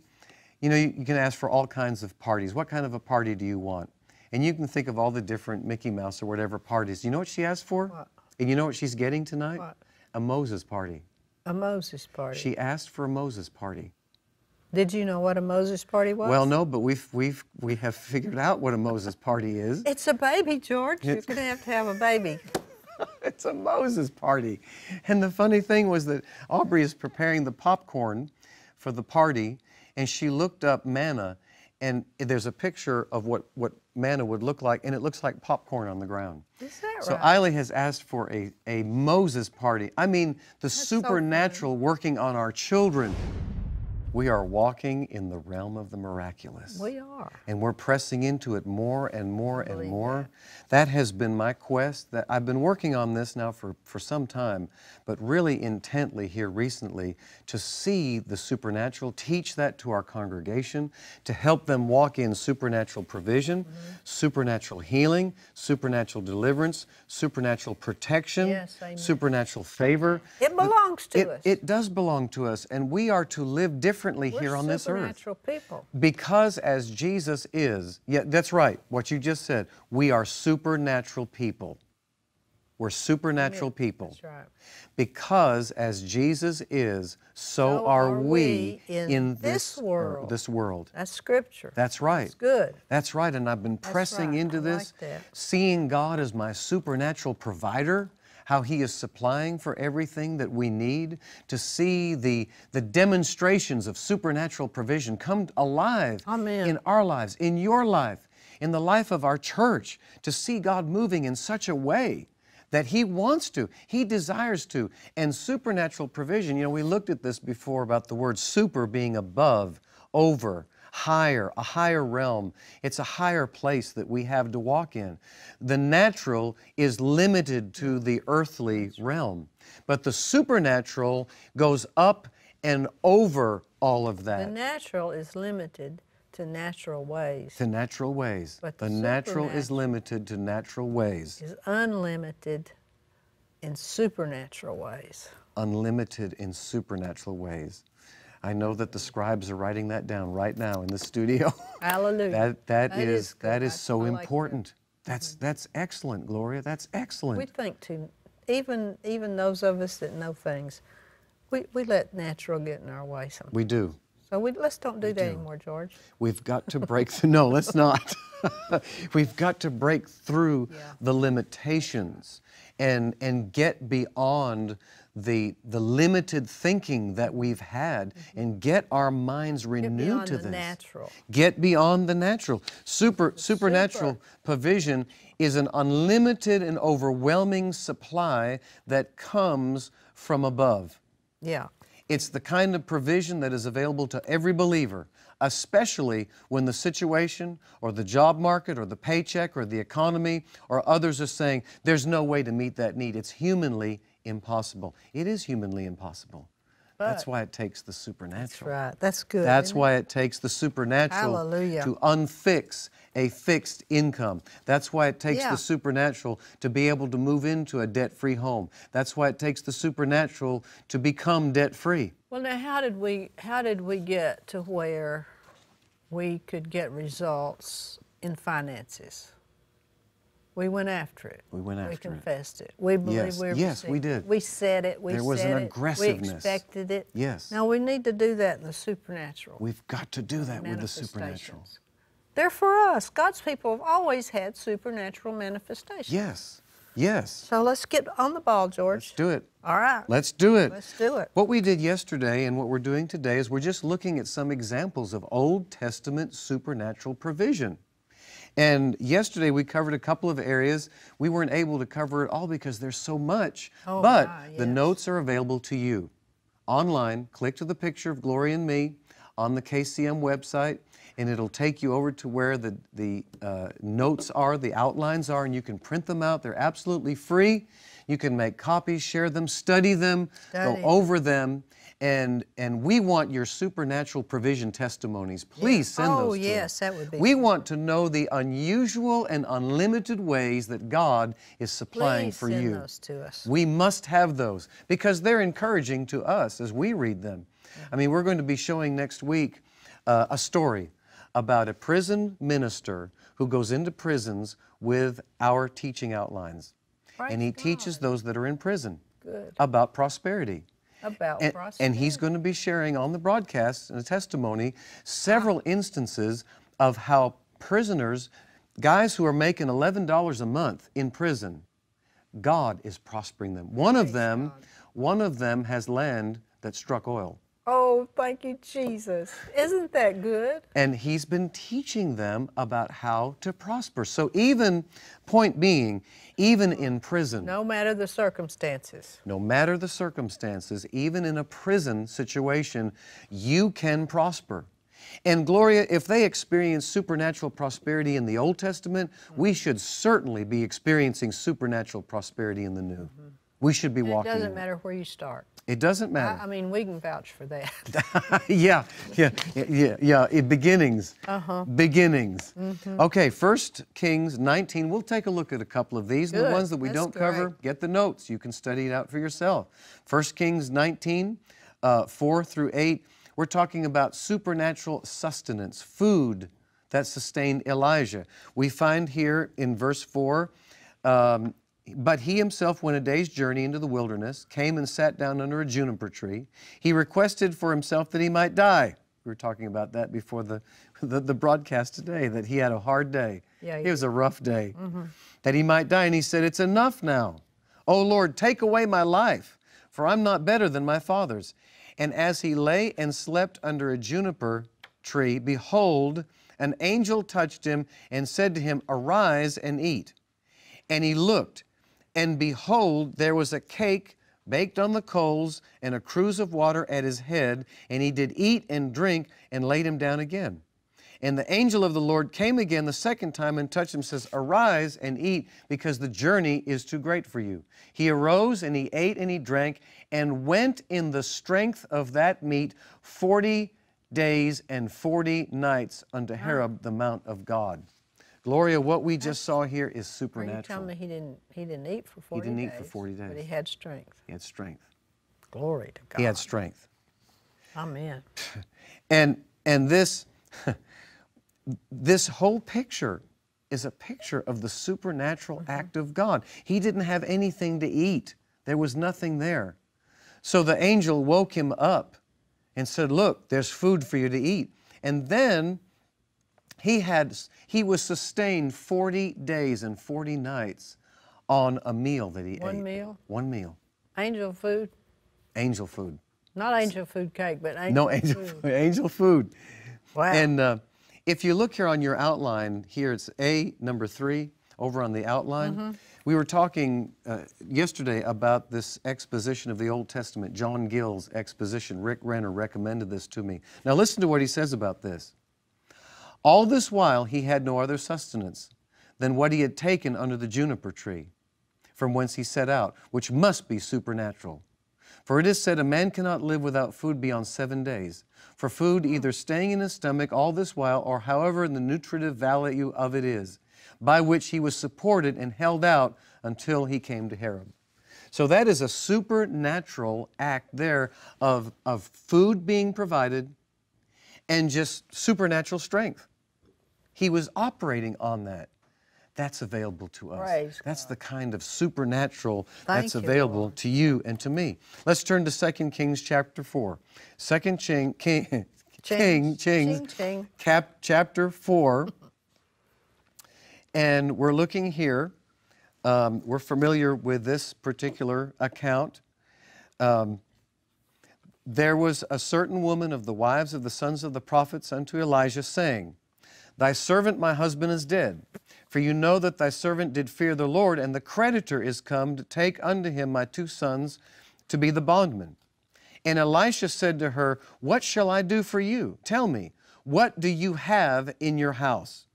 you know, you, you can ask for all kinds of parties. What kind of a party do you want? And you can think of all the different Mickey Mouse or whatever parties. You know what she asked for? What? And you know what she's getting tonight? What? A Moses party. a Moses party. She asked for a Moses party. Did you know what a Moses party was? Well, no, but we've we've we have figured out what a Moses party is. It's a baby, George. You're going to have to have a baby. It's a Moses party. And the funny thing was that Aubrey is preparing the popcorn for the party, and she looked up manna, and there's a picture of what what manna would look like, and it looks like popcorn on the ground. Is that right? So right? Eiley has asked for a, a Moses party. I mean, the so supernatural working on our children. We are walking in the realm of the miraculous. we are. And we're pressing into it more and more and more. That. has been my quest. That I've been working on this now for, for some time, but really intently here recently to see the supernatural, teach that to our congregation, to help them walk in supernatural provision, Mm-hmm. supernatural healing, supernatural deliverance, supernatural protection, Yes, supernatural favor. It belongs to It, us. it does belong to us, and we are to live differently We're here on this earth. supernatural people. Because as Jesus is, yeah, that's right, what you just said. We are supernatural people. We're supernatural people. That's right. Because as Jesus is, so, So are, are we we in this this world. This world. That's scripture. That's right. It's good. That's right. And I've been pressing right. into I this, like seeing God as my supernatural provider, how He is supplying for everything that we need, to see the, the demonstrations of supernatural provision come alive Amen. in our lives, in your life, in the life of our church, to see God moving in such a way that He wants to, He desires to. And supernatural provision, you know, we looked at this before about the word super being above, over, higher, a higher realm. It's a higher place that we have to walk in. The natural is limited to the earthly realm, but the supernatural goes up and over all of that. The natural is limited to natural ways. to natural ways. But the the natural is limited to natural ways, is unlimited in supernatural ways. unlimited in supernatural ways. I know that the scribes are writing that down right now in the studio. Hallelujah. that that That is, is that is so like that. important. That's mm-hmm. that's excellent, Gloria. That's excellent. We think too, even even those of us that know things, we, we let natural get in our way sometimes. we do. So we, let's don't do that anymore, George. We've got to break through. No, let's not. We've got to break through Yeah. the limitations and and get beyond the the limited thinking that we've had mm-hmm. and get our minds renewed beyond to the this. natural. Get beyond the natural. Super supernatural provision is an unlimited and overwhelming supply that comes from above. Yeah. It's the kind of provision that is available to every believer, especially when the situation or the job market or the paycheck or the economy or others are saying there's no way to meet that need. It's humanly impossible. It is humanly impossible. That's why it takes the supernatural. That's right. That's good. That's isn't it? why it takes the supernatural Hallelujah. to unfix a fixed income. That's why it takes Yeah. the supernatural to be able to move into a debt free home. That's why it takes the supernatural to become debt free. Well, now how did we how did we get to where we could get results in finances? We went after it. We went after it. We confessed it. We believe Yes, we yes, we received it. did. We said it. We There was an said it. aggressiveness. We expected it. Yes. Now we need to do that in the supernatural. We've got to do that with the supernatural. They're for us. God's people have always had supernatural manifestations. Yes, yes. So let's get on the ball, George. Let's do it. All right. Let's do it. Let's do it. What we did yesterday and what we're doing today is we're just looking at some examples of Old Testament supernatural provision. And yesterday we covered a couple of areas. We weren't able to cover it all because there's so much. Oh, but my, the notes are available to you online. Click to the picture of Glory and me on the KCM website, and it'll take you over to where the, the uh, notes are, the outlines are, and you can print them out. They're absolutely free. You can make copies, share them, study them, Study. go over them. And, and we want your supernatural provision testimonies. Please send Oh, those to yes, us. that would be We want to know the unusual and unlimited ways that God is supplying Please for send you. those to us. We must have those because they're encouraging to us as we read them. I mean, we're going to be showing next week uh, a story about a prison minister who goes into prisons with our teaching outlines. and he Praise teaches those that are in prison Good. about prosperity. About And, and he's going to be sharing on the broadcast in a testimony several instances of how prisoners, guys who are making $11 a month in prison, God is prospering them. One of them, one of them has land that struck oil. Oh, thank you, Jesus. Isn't that good? And he's been teaching them about how to prosper. So, even, point being, even in prison, No matter the circumstances. no matter the circumstances, even in a prison situation, you can prosper. And Gloria, if they experience supernatural prosperity in the Old Testament, we should certainly be experiencing supernatural prosperity in the New. Mm-hmm. We should be It walking. doesn't matter where you start. It doesn't matter. I mean, we can vouch for that. yeah, yeah, yeah, yeah. It, beginnings. Uh-huh. Beginnings. Mm-hmm. Okay, First Kings 19. We'll take a look at a couple of these. Good. The ones that we That's don't cover, great. get the notes. You can study it out for yourself. First Kings 19, uh, 4 through 8. We're talking about supernatural sustenance, food that sustained Elijah. We find here in verse 4 um, but he himself went a day's journey into the wilderness, came and sat down under a juniper tree. He requested for himself that he might die. We were talking about that before the, the, the broadcast today, that he had a hard day. Yeah, it was a rough day. Mm -hmm. That he might die. And he said, It's enough now. O Lord, take away my life, for I'm not better than my fathers. And as he lay and slept under a juniper tree, behold, an angel touched him and said to him, Arise and eat. And he looked, and behold, there was a cake baked on the coals and a cruse of water at his head. And he did eat and drink and laid him down again. And the angel of the Lord came again the second time and touched him, says, Arise and eat, because the journey is too great for you. He arose and he ate and he drank and went in the strength of that meat 40 days and 40 nights unto Horeb, the mount of God. Gloria, what we just saw here is Are you supernatural. telling me he didn't he didn't eat for 40 days? He didn't days? eat for 40 days. But he had strength. He had strength. Glory to God. He had strength. Amen. And and this this whole picture is a picture of the supernatural mm-hmm. act of God. He didn't have anything to eat. There was nothing there. So the angel woke him up and said, "Look, there's food for you to eat." And then he had he was sustained 40 days and 40 nights on a meal that he One ate. One meal? One meal. Angel food. Angel food. Not angel food cake, but angel No angel food. food. Angel food. Wow. And uh, if you look here on your outline, here it's A number three over on the outline. Mm-hmm. We were talking uh, yesterday about this exposition of the Old Testament, John Gill's exposition. Rick Renner recommended this to me. Now listen to what he says about this. All this while he had no other sustenance than what he had taken under the juniper tree, from whence he set out, which must be supernatural. For it is said, A man cannot live without food beyond seven days. For food either staying in his stomach all this while, or however in the nutritive value of it is, by which he was supported and held out until he came to Horeb. So that is a supernatural act there of, of food being provided and just supernatural strength. He was operating on that. That's available to us. Praise That's the kind of supernatural Thank that's available Lord. to you and to me. Let's turn to 2 Kings chapter 4. 2 King, King, King, Ching, Kings, ching, ching. Cap, chapter 4. and we're looking here. Um, we're familiar with this particular account. Um, there was a certain woman of the wives of the sons of the prophets unto Elijah, saying, Thy servant my husband is dead. For you know that thy servant did fear the Lord, and the creditor is come to take unto him my two sons to be the bondmen. And Elisha said to her, What shall I do for you? Tell me, what do you have in your house?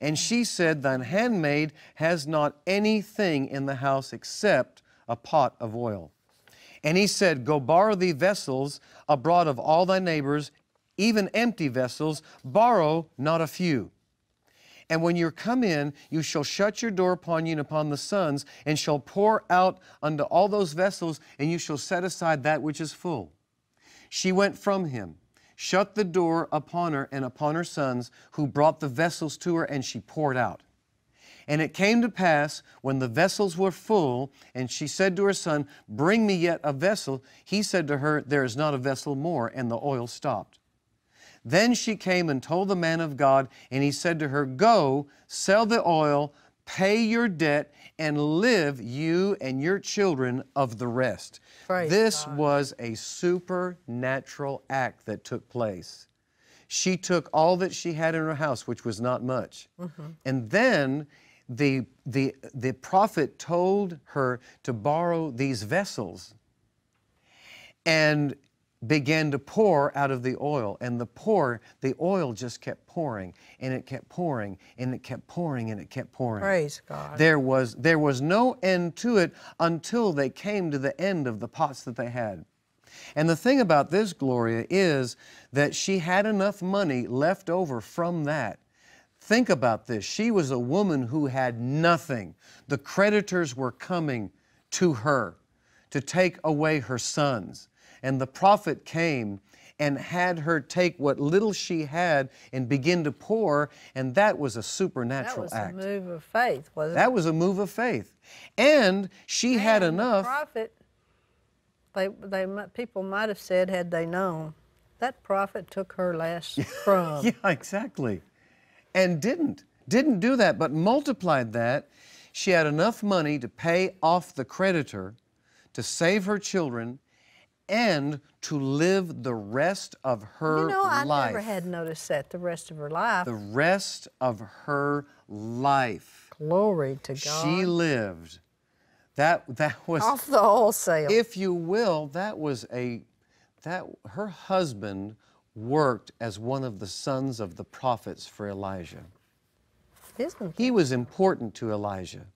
And she said, Thine handmaid has not anything in the house except a pot of oil. And he said, Go borrow thee vessels abroad of all thy neighbors, even empty vessels, borrow not a few. And when you're come in, you shall shut your door upon you and upon the sons, and shall pour out unto all those vessels, and you shall set aside that which is full. She went from him, shut the door upon her and upon her sons, who brought the vessels to her, and she poured out. And it came to pass when the vessels were full, and she said to her son, Bring me yet a vessel. He said to her, There is not a vessel more, and the oil stopped. Then she came and told the man of God, and he said to her, Go, sell the oil, pay your debt, and live you and your children of the rest. Praise this God. was a supernatural act that took place. She took all that she had in her house, which was not much. Mm-hmm. And then the, the, the prophet told her to borrow these vessels and began to pour out of the oil and the pour the oil just kept pouring and it kept pouring and it kept pouring and it kept pouring Praise God. there was there was no end to it until they came to the end of the pots that they had and the thing about this gloria is that she had enough money left over from that Think about this. She was a woman who had nothing. The creditors were coming to her to take away her sons. And the prophet came and had her take what little she had and begin to pour, and that was a supernatural act. that was act. a move of faith, wasn't That was a move of faith. And she had And the enough. prophet, they, they, people might have said, had they known, that prophet took her last crumb. Yeah, exactly. And didn't. Didn't do that, but multiplied that. She had enough money to pay off the creditor, to save her children, and to live the rest of her life. You know, I life. never had noticed that the rest of her life. the rest of her life. Glory to God. She lived. That that was Off the wholesale. if you will, that was a that her husband worked as one of the sons of the prophets for Elijah. Isn't He was important to Elijah.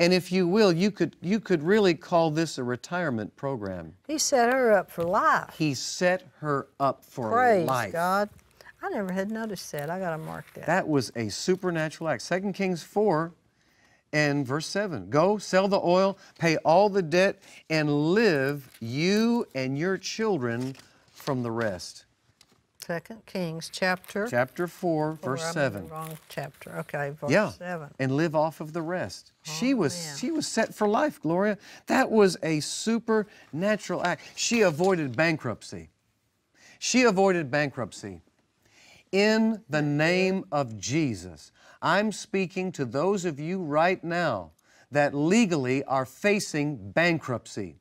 And if you will, you could you could really call this a retirement program. he set her up for life. He set her up for life. Praise. God. I never had noticed that. I got to mark that. That was a supernatural act. 2 Kings 4 and verse 7. Go, sell the oil, pay all the debt, and live you and your children from the rest. Second Kings chapter. Chapter 4, Or verse I'm 7. wrong chapter. Okay, verse Yeah, seven. and live off of the rest. she oh, was man. she was set for life, Gloria. That was a supernatural act. She avoided bankruptcy. She avoided bankruptcy. In the name of Jesus, I'm speaking to those of you right now that legally are facing bankruptcy.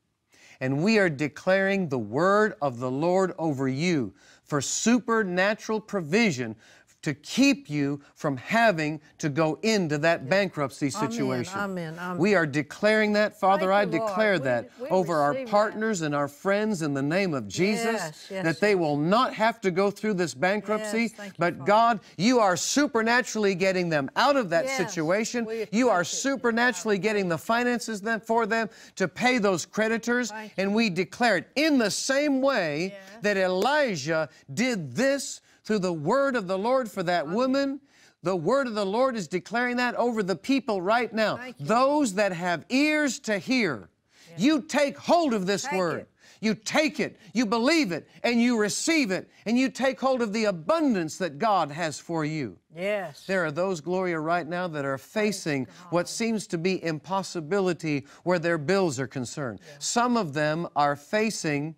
And we are declaring the word of the Lord over you for supernatural provision to keep you from having to go into that bankruptcy Amen, situation. amen, amen. We are declaring that, Father. I you, Lord. declare We- that we over our receive that. partners and our friends in the name of Jesus, Yes, yes, that they will not have to go through this bankruptcy. You, but Father. God, you are supernaturally getting them out of that situation. You are you. supernaturally getting the finances them, for them to pay those creditors. Thank And we declare it in the same way that Elijah did this through the word of the Lord for that woman. The word of the Lord is declaring that over the people right now. Those that have ears to hear, you take hold of this Take word. it. You take it, you believe it, and you receive it, and you take hold of the abundance that God has for you. Yes. There are those, Gloria, right now that are facing what seems to be impossibility where their bills are concerned. Some of them are facing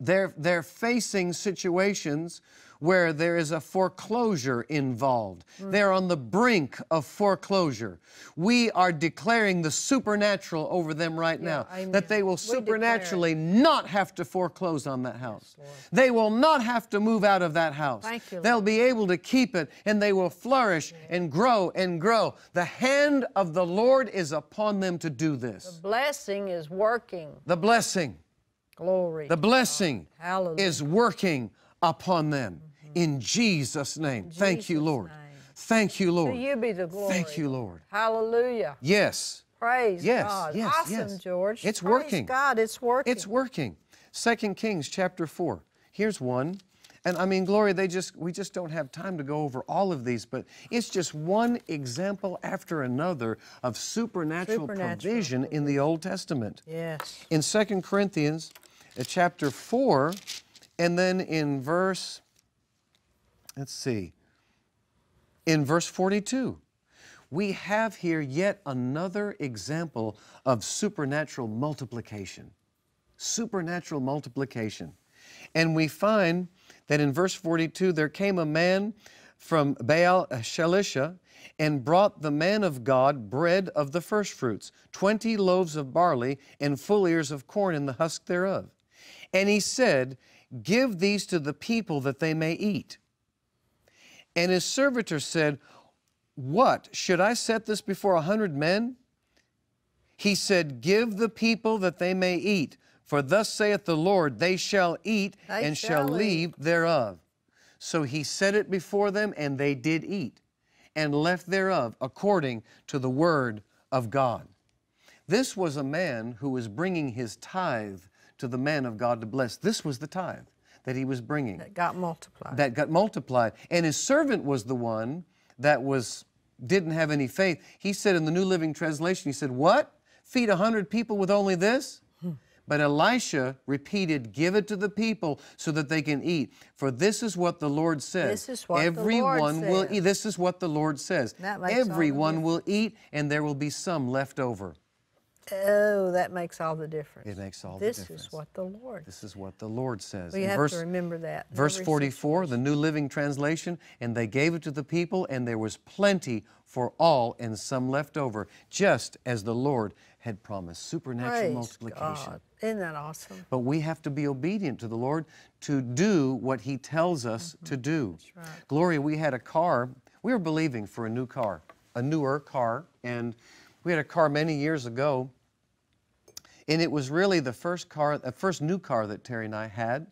they're, they're facing situations where there is a foreclosure involved. Mm. They're on the brink of foreclosure. We are declaring the supernatural over them right now, amen. that they will supernaturally not have to foreclose on that house. they will not have to move out of that house. Thank you, They'll be able to keep it and they will flourish and grow and grow. The hand of the Lord is upon them to do this. The blessing is working. The blessing. Glory. The blessing Hallelujah. is working upon them in Jesus' name. Thank you, Lord. name. Thank you, Lord. to you be the glory. Thank you, Lord. Hallelujah. Yes, Praise Yes, God. yes, awesome, yes. George. It's Praise working. God, it's working. it's working. Second Kings chapter 4. Here's one. And I mean, Gloria, they just we just don't have time to go over all of these, but it's just one example after another of supernatural, Supernatural provision in the Old Testament. Yes. in 2 Corinthians uh, chapter 4, and then in verse, let's see, in verse 42, we have here yet another example of supernatural multiplication. Supernatural multiplication. And we find that in verse 42, there came a man from Baal Shalisha and brought the man of God bread of the firstfruits, twenty loaves of barley and full ears of corn in the husk thereof. And he said, Give these to the people that they may eat. And his servitor said, What? Should I set this before a hundred men? He said, Give the people that they may eat. For thus saith the Lord, They shall eat They and shall shall leave thereof. So he set it before them, and they did eat, and left thereof, according to the word of God. This was a man who was bringing his tithe to the man of God to bless. This was the tithe that he was bringing That got multiplied. that got multiplied. And his servant was the one that was didn't have any faith. He said in the New Living Translation, he said, "What? Feed a hundred people with only this?" Hmm. But Elisha repeated, Give it to the people so that they can eat. For this is what the Lord says. This is what the Lord Everyone will says." eat. This is what the Lord says. That makes all the Everyone will eat, and there will be some left over. Oh, that makes all the difference. It makes all the difference. this is what the Lord. This is what the Lord says. we have verse, to remember that. Verse every 44, the New Living Translation, and they gave it to the people, and there was plenty for all, and some left over, just as the Lord had promised. Supernatural Praise multiplication. God. Isn't that awesome? But we have to be obedient to the Lord to do what He tells us mm-hmm. to do. That's right. Gloria, we had a car, we were believing for a new car, a newer car, and we had a car many years ago. And it was really the first car, the first new car that Terri and I had.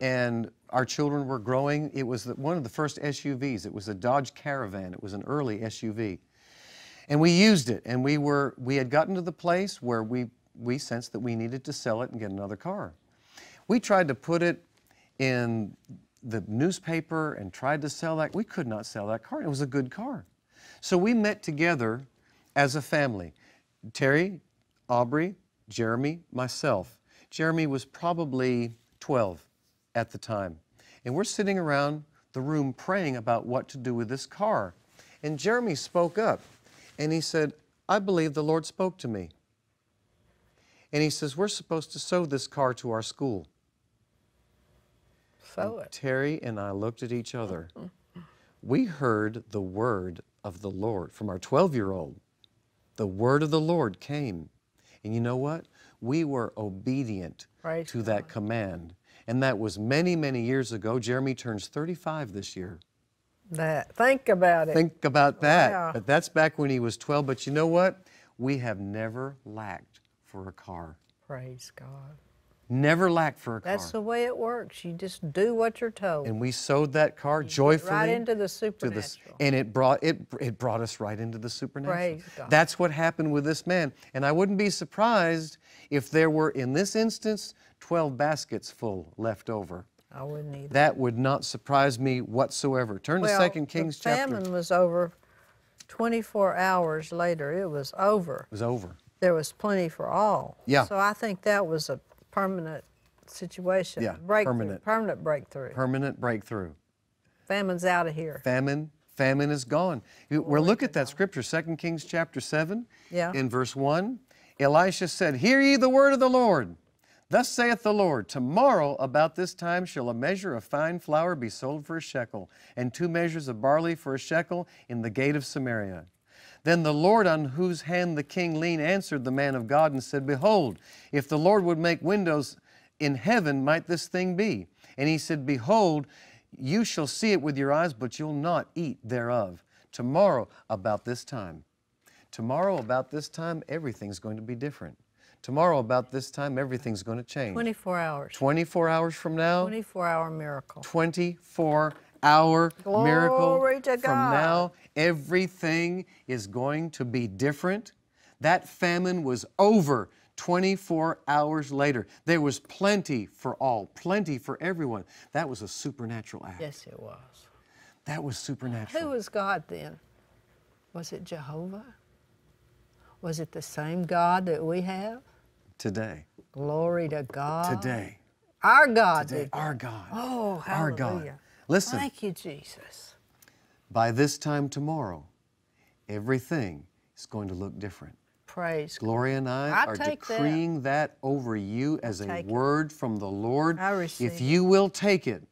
And our children were growing. It was the, one of the first SUVs. It was a Dodge Caravan. It was an early SUV. And we used it. And we were we had gotten to the place where we we sensed that we needed to sell it and get another car. We tried to put it in the newspaper and tried to sell that. We could not sell that car. It was a good car. So we met together as a family. Terri, Aubrey, Jeremy, myself. Jeremy was probably 12 at the time. And we're sitting around the room praying about what to do with this car. And Jeremy spoke up and he said, I believe the Lord spoke to me. And he says, We're supposed to sow this car to our school. Sow it. Terri and I looked at each other. We heard the word of the Lord from our 12 year old. The word of the Lord came. And you know what? We were obedient Praise to that command. And that was many, many years ago. Jeremy turns 35 this year. That. Think about it. Think about that. Wow. But that's back when he was 12. But you know what? We have never lacked for a car. Praise God. Never lacked for a car. That's the way it works. You just do what you're told. and we sowed that car joyfully right into the to the, supernatural. and it brought it it brought us right into the supernatural. That's what happened with this man, and I wouldn't be surprised if there were in this instance 12 baskets full left over. I wouldn't either. That would not surprise me whatsoever. Turn to well, 2 Kings the chapter. famine was over 24 hours later. It was over. It was over. There was plenty for all. Yeah. So I think that was a permanent situation. Yeah, breakthrough, permanent. Permanent breakthrough. Permanent breakthrough. Famine's out of here. famine famine is gone we'll look at that scripture 2 kings chapter 7 Yeah. in verse 1 elisha said hear ye the word of the lord thus saith the lord tomorrow about this time shall a measure of fine flour be sold for a shekel and two measures of barley for a shekel in the gate of samaria then the Lord on whose hand the king leaned answered the man of God and said, Behold, if the Lord would make windows in heaven, might this thing be? And he said, Behold, you shall see it with your eyes, but you'll not eat thereof. Tomorrow, about this time. Tomorrow, about this time, everything's going to be different. Tomorrow, about this time, everything's going to change. 24 hours. 24 hours from now, 24 hour miracle. 24 hour miracle. Glory to From now, everything is going to be different. That famine was over 24 hours later. There was plenty for all, plenty for everyone. That was a supernatural act. Yes, it was. That was supernatural. Who was God then? Was it Jehovah? Was it the same God that we have? Today, Glory to God. today, Our God. today, our God. Oh, our God. Listen, Thank you, Jesus. by this time tomorrow, everything is going to look different. Praise God. Gloria and I, I are take that. decreeing that. over you as a take it. word from the Lord. I receive if you will take it,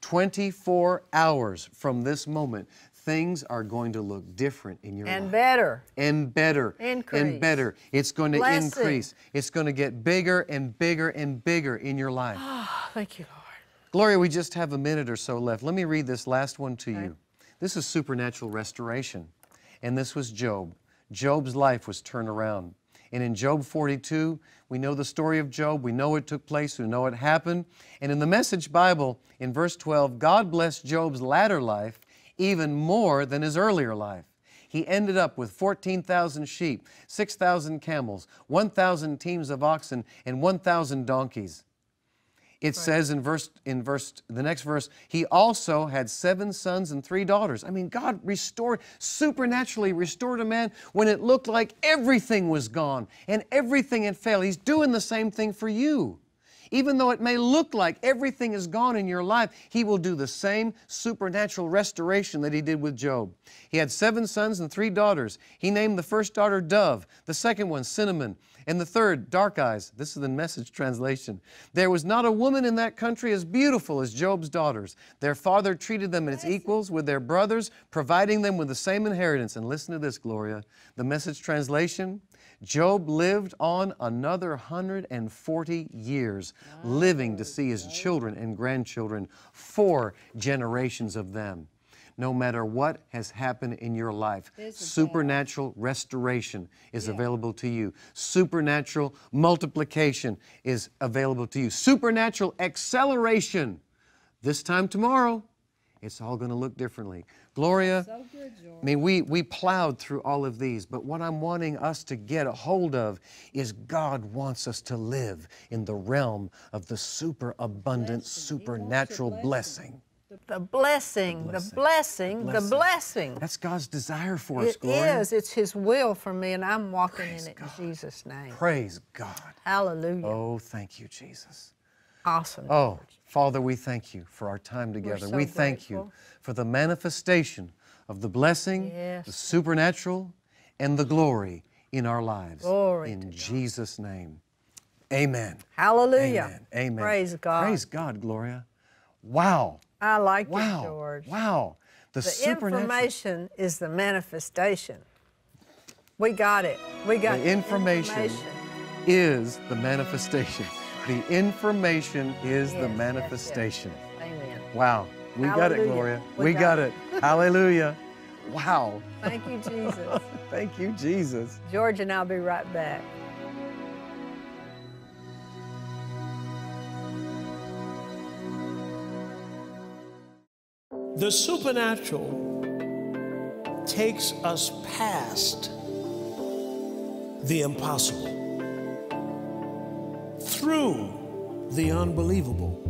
24 hours from this moment, things are going to look different in your And life. And better. and better Increase. and better. It's going to Blessing. increase. It's going to get bigger and bigger and bigger in your life. Oh, thank you, Lord. Gloria, we just have a minute or so left. Let me read this last one to you. This is supernatural restoration. And this was Job. Job's life was turned around. And in Job 42, we know the story of Job. We know it took place. We know it happened. And in the Message Bible, in verse 12, God blessed Job's latter life even more than his earlier life. He ended up with 14,000 sheep, 6,000 camels, 1,000 teams of oxen, and 1,000 donkeys. It says in verse in verse the next verse, he also had seven sons and three daughters. I mean, God restored supernaturally restored a man when it looked like everything was gone and everything had failed. He's doing the same thing for you. Even though it may look like everything is gone in your life, He will do the same supernatural restoration that He did with Job. He had seven sons and three daughters. He named the first daughter Dove, the second one Cinnamon, and the third Dark Eyes. This is the message translation. There was not a woman in that country as beautiful as Job's daughters. Their father treated them as equals with their brothers, providing them with the same inheritance. And listen to this, Gloria. The message translation Job lived on another 140 years, living to see his children and grandchildren, four generations of them. No matter what has happened in your life, supernatural restoration is available to you. Supernatural multiplication is available to you. Supernatural acceleration. This time tomorrow, it's all going to look differently. Gloria, I mean, we, we plowed through all of these, but what I'm wanting us to get a hold of is God wants us to live in the realm of the superabundant, supernatural blessing. The blessing, the blessing, the blessing. That's God's desire for us, It Gloria. is. It's His will for me, and I'm walking Praise in it God. in Jesus' name. Praise God. Hallelujah. Oh, thank you, Jesus. Awesome. Oh, Father, we thank you for our time together. so we thank you for the manifestation of the blessing, the supernatural, and the glory in our lives. Glory in. Jesus' name. Amen. Hallelujah. Amen. Amen. Praise God. Praise God, Gloria. Wow. I like Wow. it, George. Wow. The, The information is the manifestation. We got it. We got The information is the manifestation. The information is Yes, the manifestation. Amen. Wow. We got it, Gloria. We We, got got, it. it. Hallelujah. Wow. Thank you, Jesus. Thank you, Jesus. George and I'll be right back. The supernatural takes us past the impossible, through the unbelievable,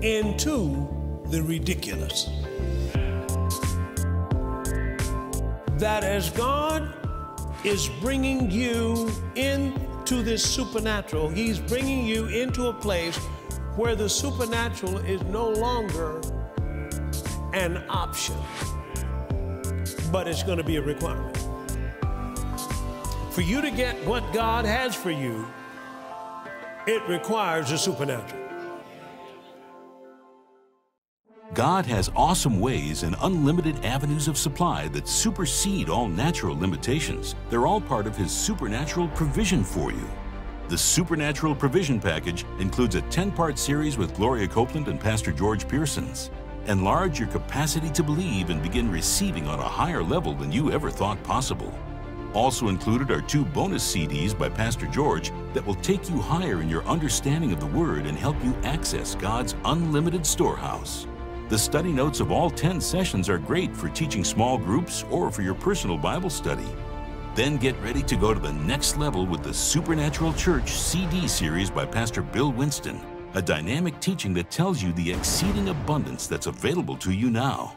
into the ridiculous. That as God is bringing you into this supernatural, He's bringing you into a place where the supernatural is no longer an option, but it's going to be a requirement. For you to get what God has for you, it requires a supernatural. God has awesome ways and unlimited avenues of supply that supersede all natural limitations. They're all part of His supernatural provision for you. The Supernatural Provision Package includes a 10 part series with Gloria Copeland and Pastor George Pearsons. Enlarge your capacity to believe and begin receiving on a higher level than you ever thought possible. Also included are two bonus CDs by Pastor George that will take you higher in your understanding of the Word and help you access God's unlimited storehouse. The study notes of all 10 sessions are great for teaching small groups or for your personal Bible study. Then get ready to go to the next level with the Supernatural Church CD series by Pastor Bill Winston, a dynamic teaching that tells you the exceeding abundance that's available to you now.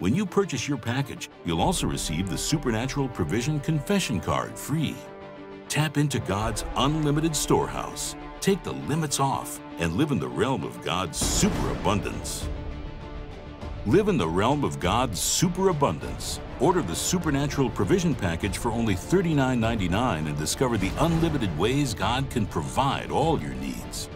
When you purchase your package, you'll also receive the Supernatural Provision Confession Card free. Tap into God's unlimited storehouse, take the limits off, and live in the realm of God's superabundance. Live in the realm of God's superabundance. Order the Supernatural Provision Package for only $39.99 and discover the unlimited ways God can provide all your needs.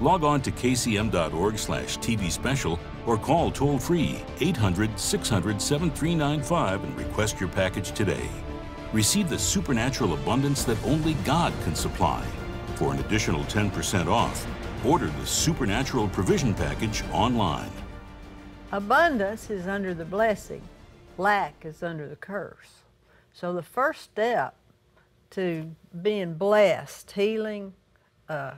Log on to kcm.org slash TV special or call toll free 800 600 7395 and request your package today. Receive the supernatural abundance that only God can supply. For an additional 10% off, order the Supernatural Provision Package online. Abundance is under the blessing, lack is under the curse. So the first step to being blessed, healing, uh,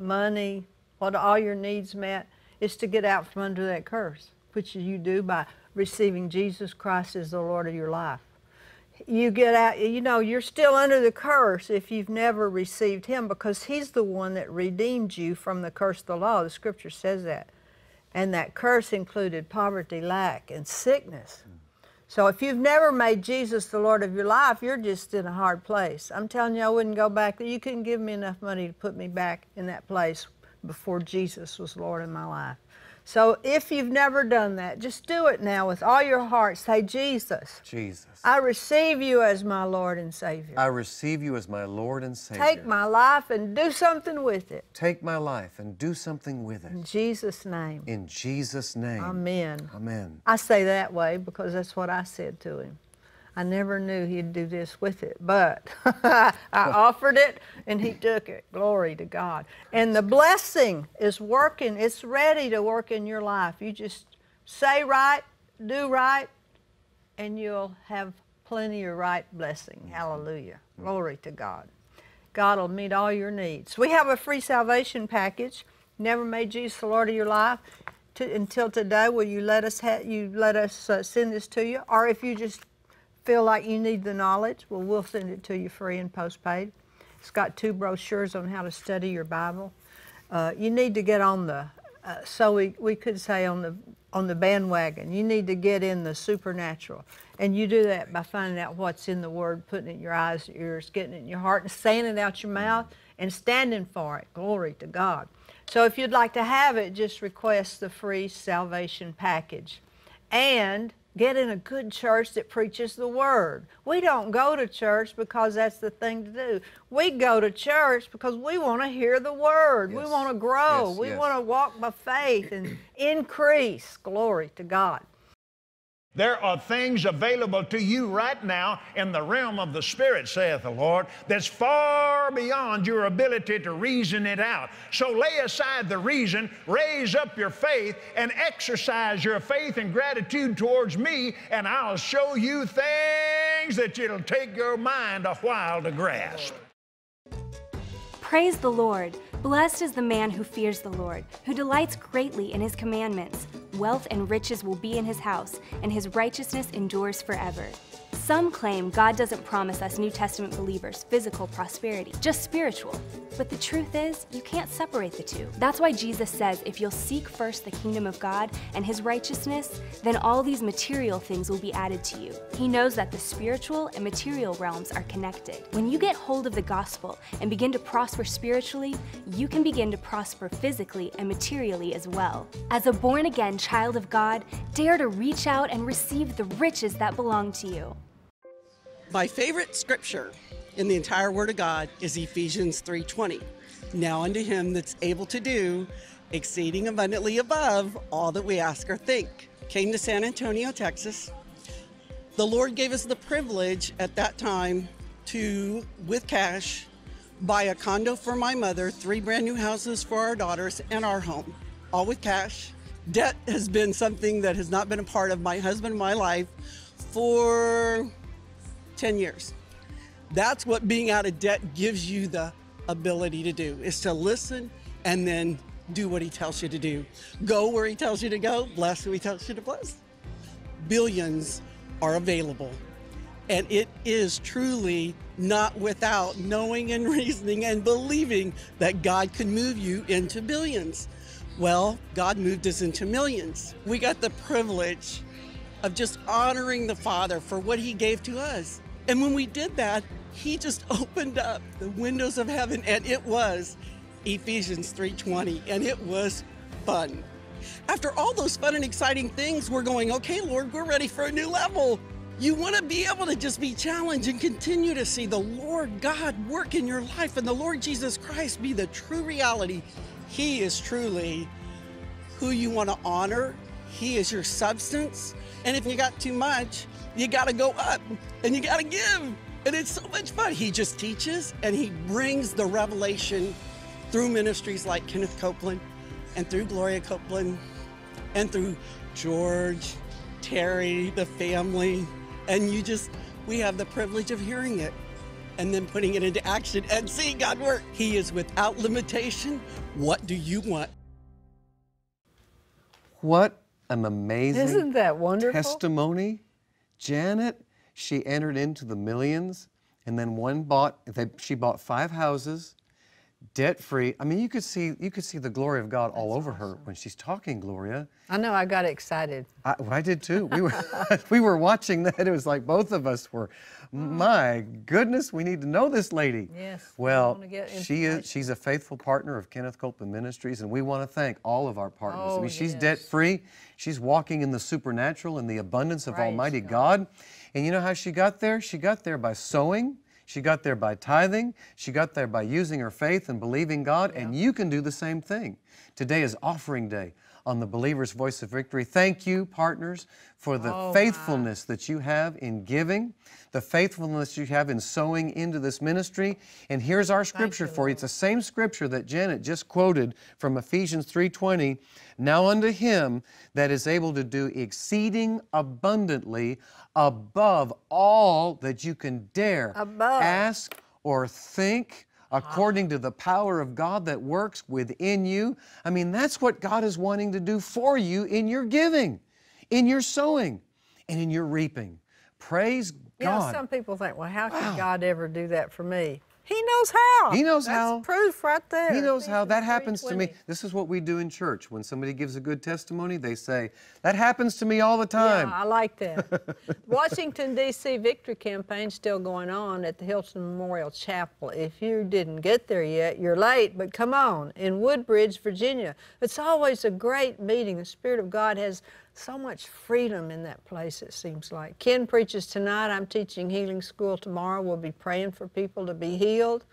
money, what all your needs met, is to get out from under that curse, which you do by receiving Jesus Christ as the Lord of your life. You get out, you know, you're still under the curse if you've never received Him because He's the one that redeemed you from the curse of the law. The scripture says that. And that curse included poverty, lack, and sickness. So if you've never made Jesus the Lord of your life, you're just in a hard place. I'm telling you, I wouldn't go back. You couldn't give me enough money to put me back in that place before Jesus was Lord in my life. So if you've never done that, just do it now with all your heart. Say, Jesus, Jesus. I receive you as my Lord and Savior. I receive you as my Lord and Savior. Take my life and do something with it. Take my life and do something with it. In. Jesus' name. In Jesus' name. Amen. Amen. I say that way because that's what I said to him. I never knew he'd do this with it, but I offered it and he took it. Glory to God. And the blessing is working, it's ready to work in your life. You just say right, do right, and you'll have plenty of right blessing. Hallelujah. Glory to God. God will meet all your needs. We have a free salvation package. Never made Jesus the Lord of your life to, until today. Will you let us ha- you let us uh, send this to you, or if you just feel like you need the knowledge, well, we'll send it to you free and postpaid. It's got two brochures on how to study your Bible. Uh, you need to get on the, uh, so we, we could say on the on the bandwagon. You need to get in the supernatural, and you do that by finding out what's in the Word, putting it in your eyes, ears, getting it in your heart, and saying it out your mouth, and standing for it. Glory to God. So if you'd like to have it, just request the free salvation package, and get in a good church that preaches the word. We don't go to church because that's the thing to do. We go to church because we want to hear the word. We want to grow. Yes, we yes. want to walk by faith and increase. Glory to God. There are things available to you right now in the realm of the Spirit, saith the Lord, that's far beyond your ability to reason it out. So lay aside the reason, raise up your faith, and exercise your faith and gratitude towards me, and I'll show you things that it'll take your mind a while to grasp. Praise the Lord. Blessed is the man who fears the Lord, who delights greatly in his commandments. Wealth and riches will be in his house, and his righteousness endures forever. Some claim God doesn't promise us New Testament believers physical prosperity, just spiritual. But the truth is, you can't separate the two. That's why Jesus says if you'll seek first the kingdom of God and his righteousness, then all these material things will be added to you. He knows that the spiritual and material realms are connected. When you get hold of the gospel and begin to prosper spiritually, you can begin to prosper physically and materially as well. As a born again child of God, dare to reach out and receive the riches that belong to you. My favorite scripture in the entire word of God is Ephesians 3:20. Now unto him that's able to do exceeding abundantly above all that we ask or think. Came to San Antonio, Texas. The Lord gave us the privilege at that time to with cash buy a condo for my mother, three brand new houses for our daughters and our home, all with cash. Debt has been something that has not been a part of my husband and my life for 10 years. That's what being out of debt gives you the ability to do is to listen and then do what he tells you to do. Go where he tells you to go, bless who he tells you to bless. Billions are available. And it is truly not without knowing and reasoning and believing that God can move you into billions. Well, God moved us into millions. We got the privilege of just honoring the Father for what He gave to us. And when we did that, He just opened up the windows of heaven, and it was Ephesians 3:20, and it was fun. After all those fun and exciting things, we're going, okay, Lord, we're ready for a new level. You want to be able to just be challenged and continue to see the Lord God work in your life and the Lord Jesus Christ be the true reality. He is truly who you want to honor, He is your substance. And if you got too much, you got to go up and you got to give. And it's so much fun. He just teaches and He brings the revelation through ministries like Kenneth Copeland and through Gloria Copeland and through George, Terri, the family. And you just, we have the privilege of hearing it and then putting it into action and seeing God work. He is without limitation. What do you want? What an amazing Isn't that wonderful? testimony. Janet, she entered into the millions and then one bought they, she bought five houses debt free. I mean, you could see you could see the glory of God all over her when she's talking, Gloria. I know I got excited. I, well, I did too. We were we were watching that. It was like both of us were. My goodness, we need to know this lady. Yes, Well, she is. She's a faithful partner of Kenneth Copeland Ministries, and we want to thank all of our partners. I Oh, mean, she's yes. debt free. She's walking in the supernatural and the abundance of Praise Almighty God. And you know how she got there? She got there by sowing. She got there by tithing. She got there by using her faith and believing God. And you can do the same thing. Today is offering day on the Believer's Voice of Victory. Thank you, partners, for the Oh, faithfulness that you have in giving, the faithfulness you have in sowing into this ministry. And here's our scripture for you. It's the same scripture that Janet just quoted from Ephesians 3:20. Now unto him that is able to do exceeding abundantly above all that you can dare Above. ask or think according to the power of God that works within you. I mean, that's what God is wanting to do for you in your giving, in your sowing, and in your reaping. Praise God. You know, some people think, well, how could God ever do that for me? He knows how. He knows That's how. proof right there. He knows how that happens to me. This is what we do in church. When somebody gives a good testimony, they say, That happens to me all the time. Yeah, I like that. Washington, D.C. victory campaign still going on at the Hylton Memorial Chapel. If you didn't get there yet, you're late, but come on, in Woodbridge, Virginia. It's always a great meeting. The Spirit of God has so much freedom in that place, it seems like. Ken preaches tonight. I'm teaching healing school tomorrow. We'll be praying for people to be healed.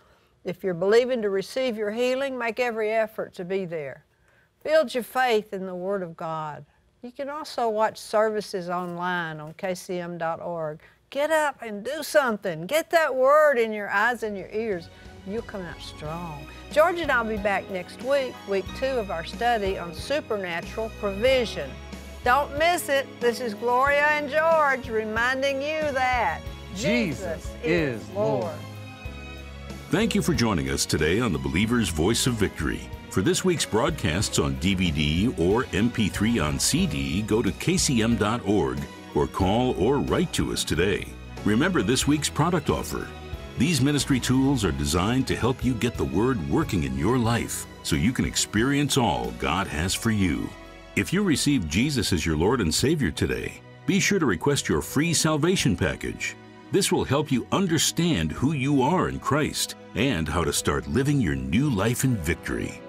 If you're believing to receive your healing, make every effort to be there. Build your faith in the Word of God. You can also watch services online on kcm.org. Get up and do something. Get that Word in your eyes and your ears. You'll come out strong. George and I'll be back next week, week two of our study on supernatural provision. Don't miss it. This is Gloria and George reminding you that Jesus is Lord. Thank you for joining us today on the Believer's Voice of Victory. For this week's broadcasts on DVD or MP3 on CD, go to kcm.org or call or write to us today. Remember this week's product offer. These ministry tools are designed to help you get the Word working in your life so you can experience all God has for you. If you received Jesus as your Lord and Savior today, be sure to request your free salvation package. This will help you understand who you are in Christ and how to start living your new life in victory.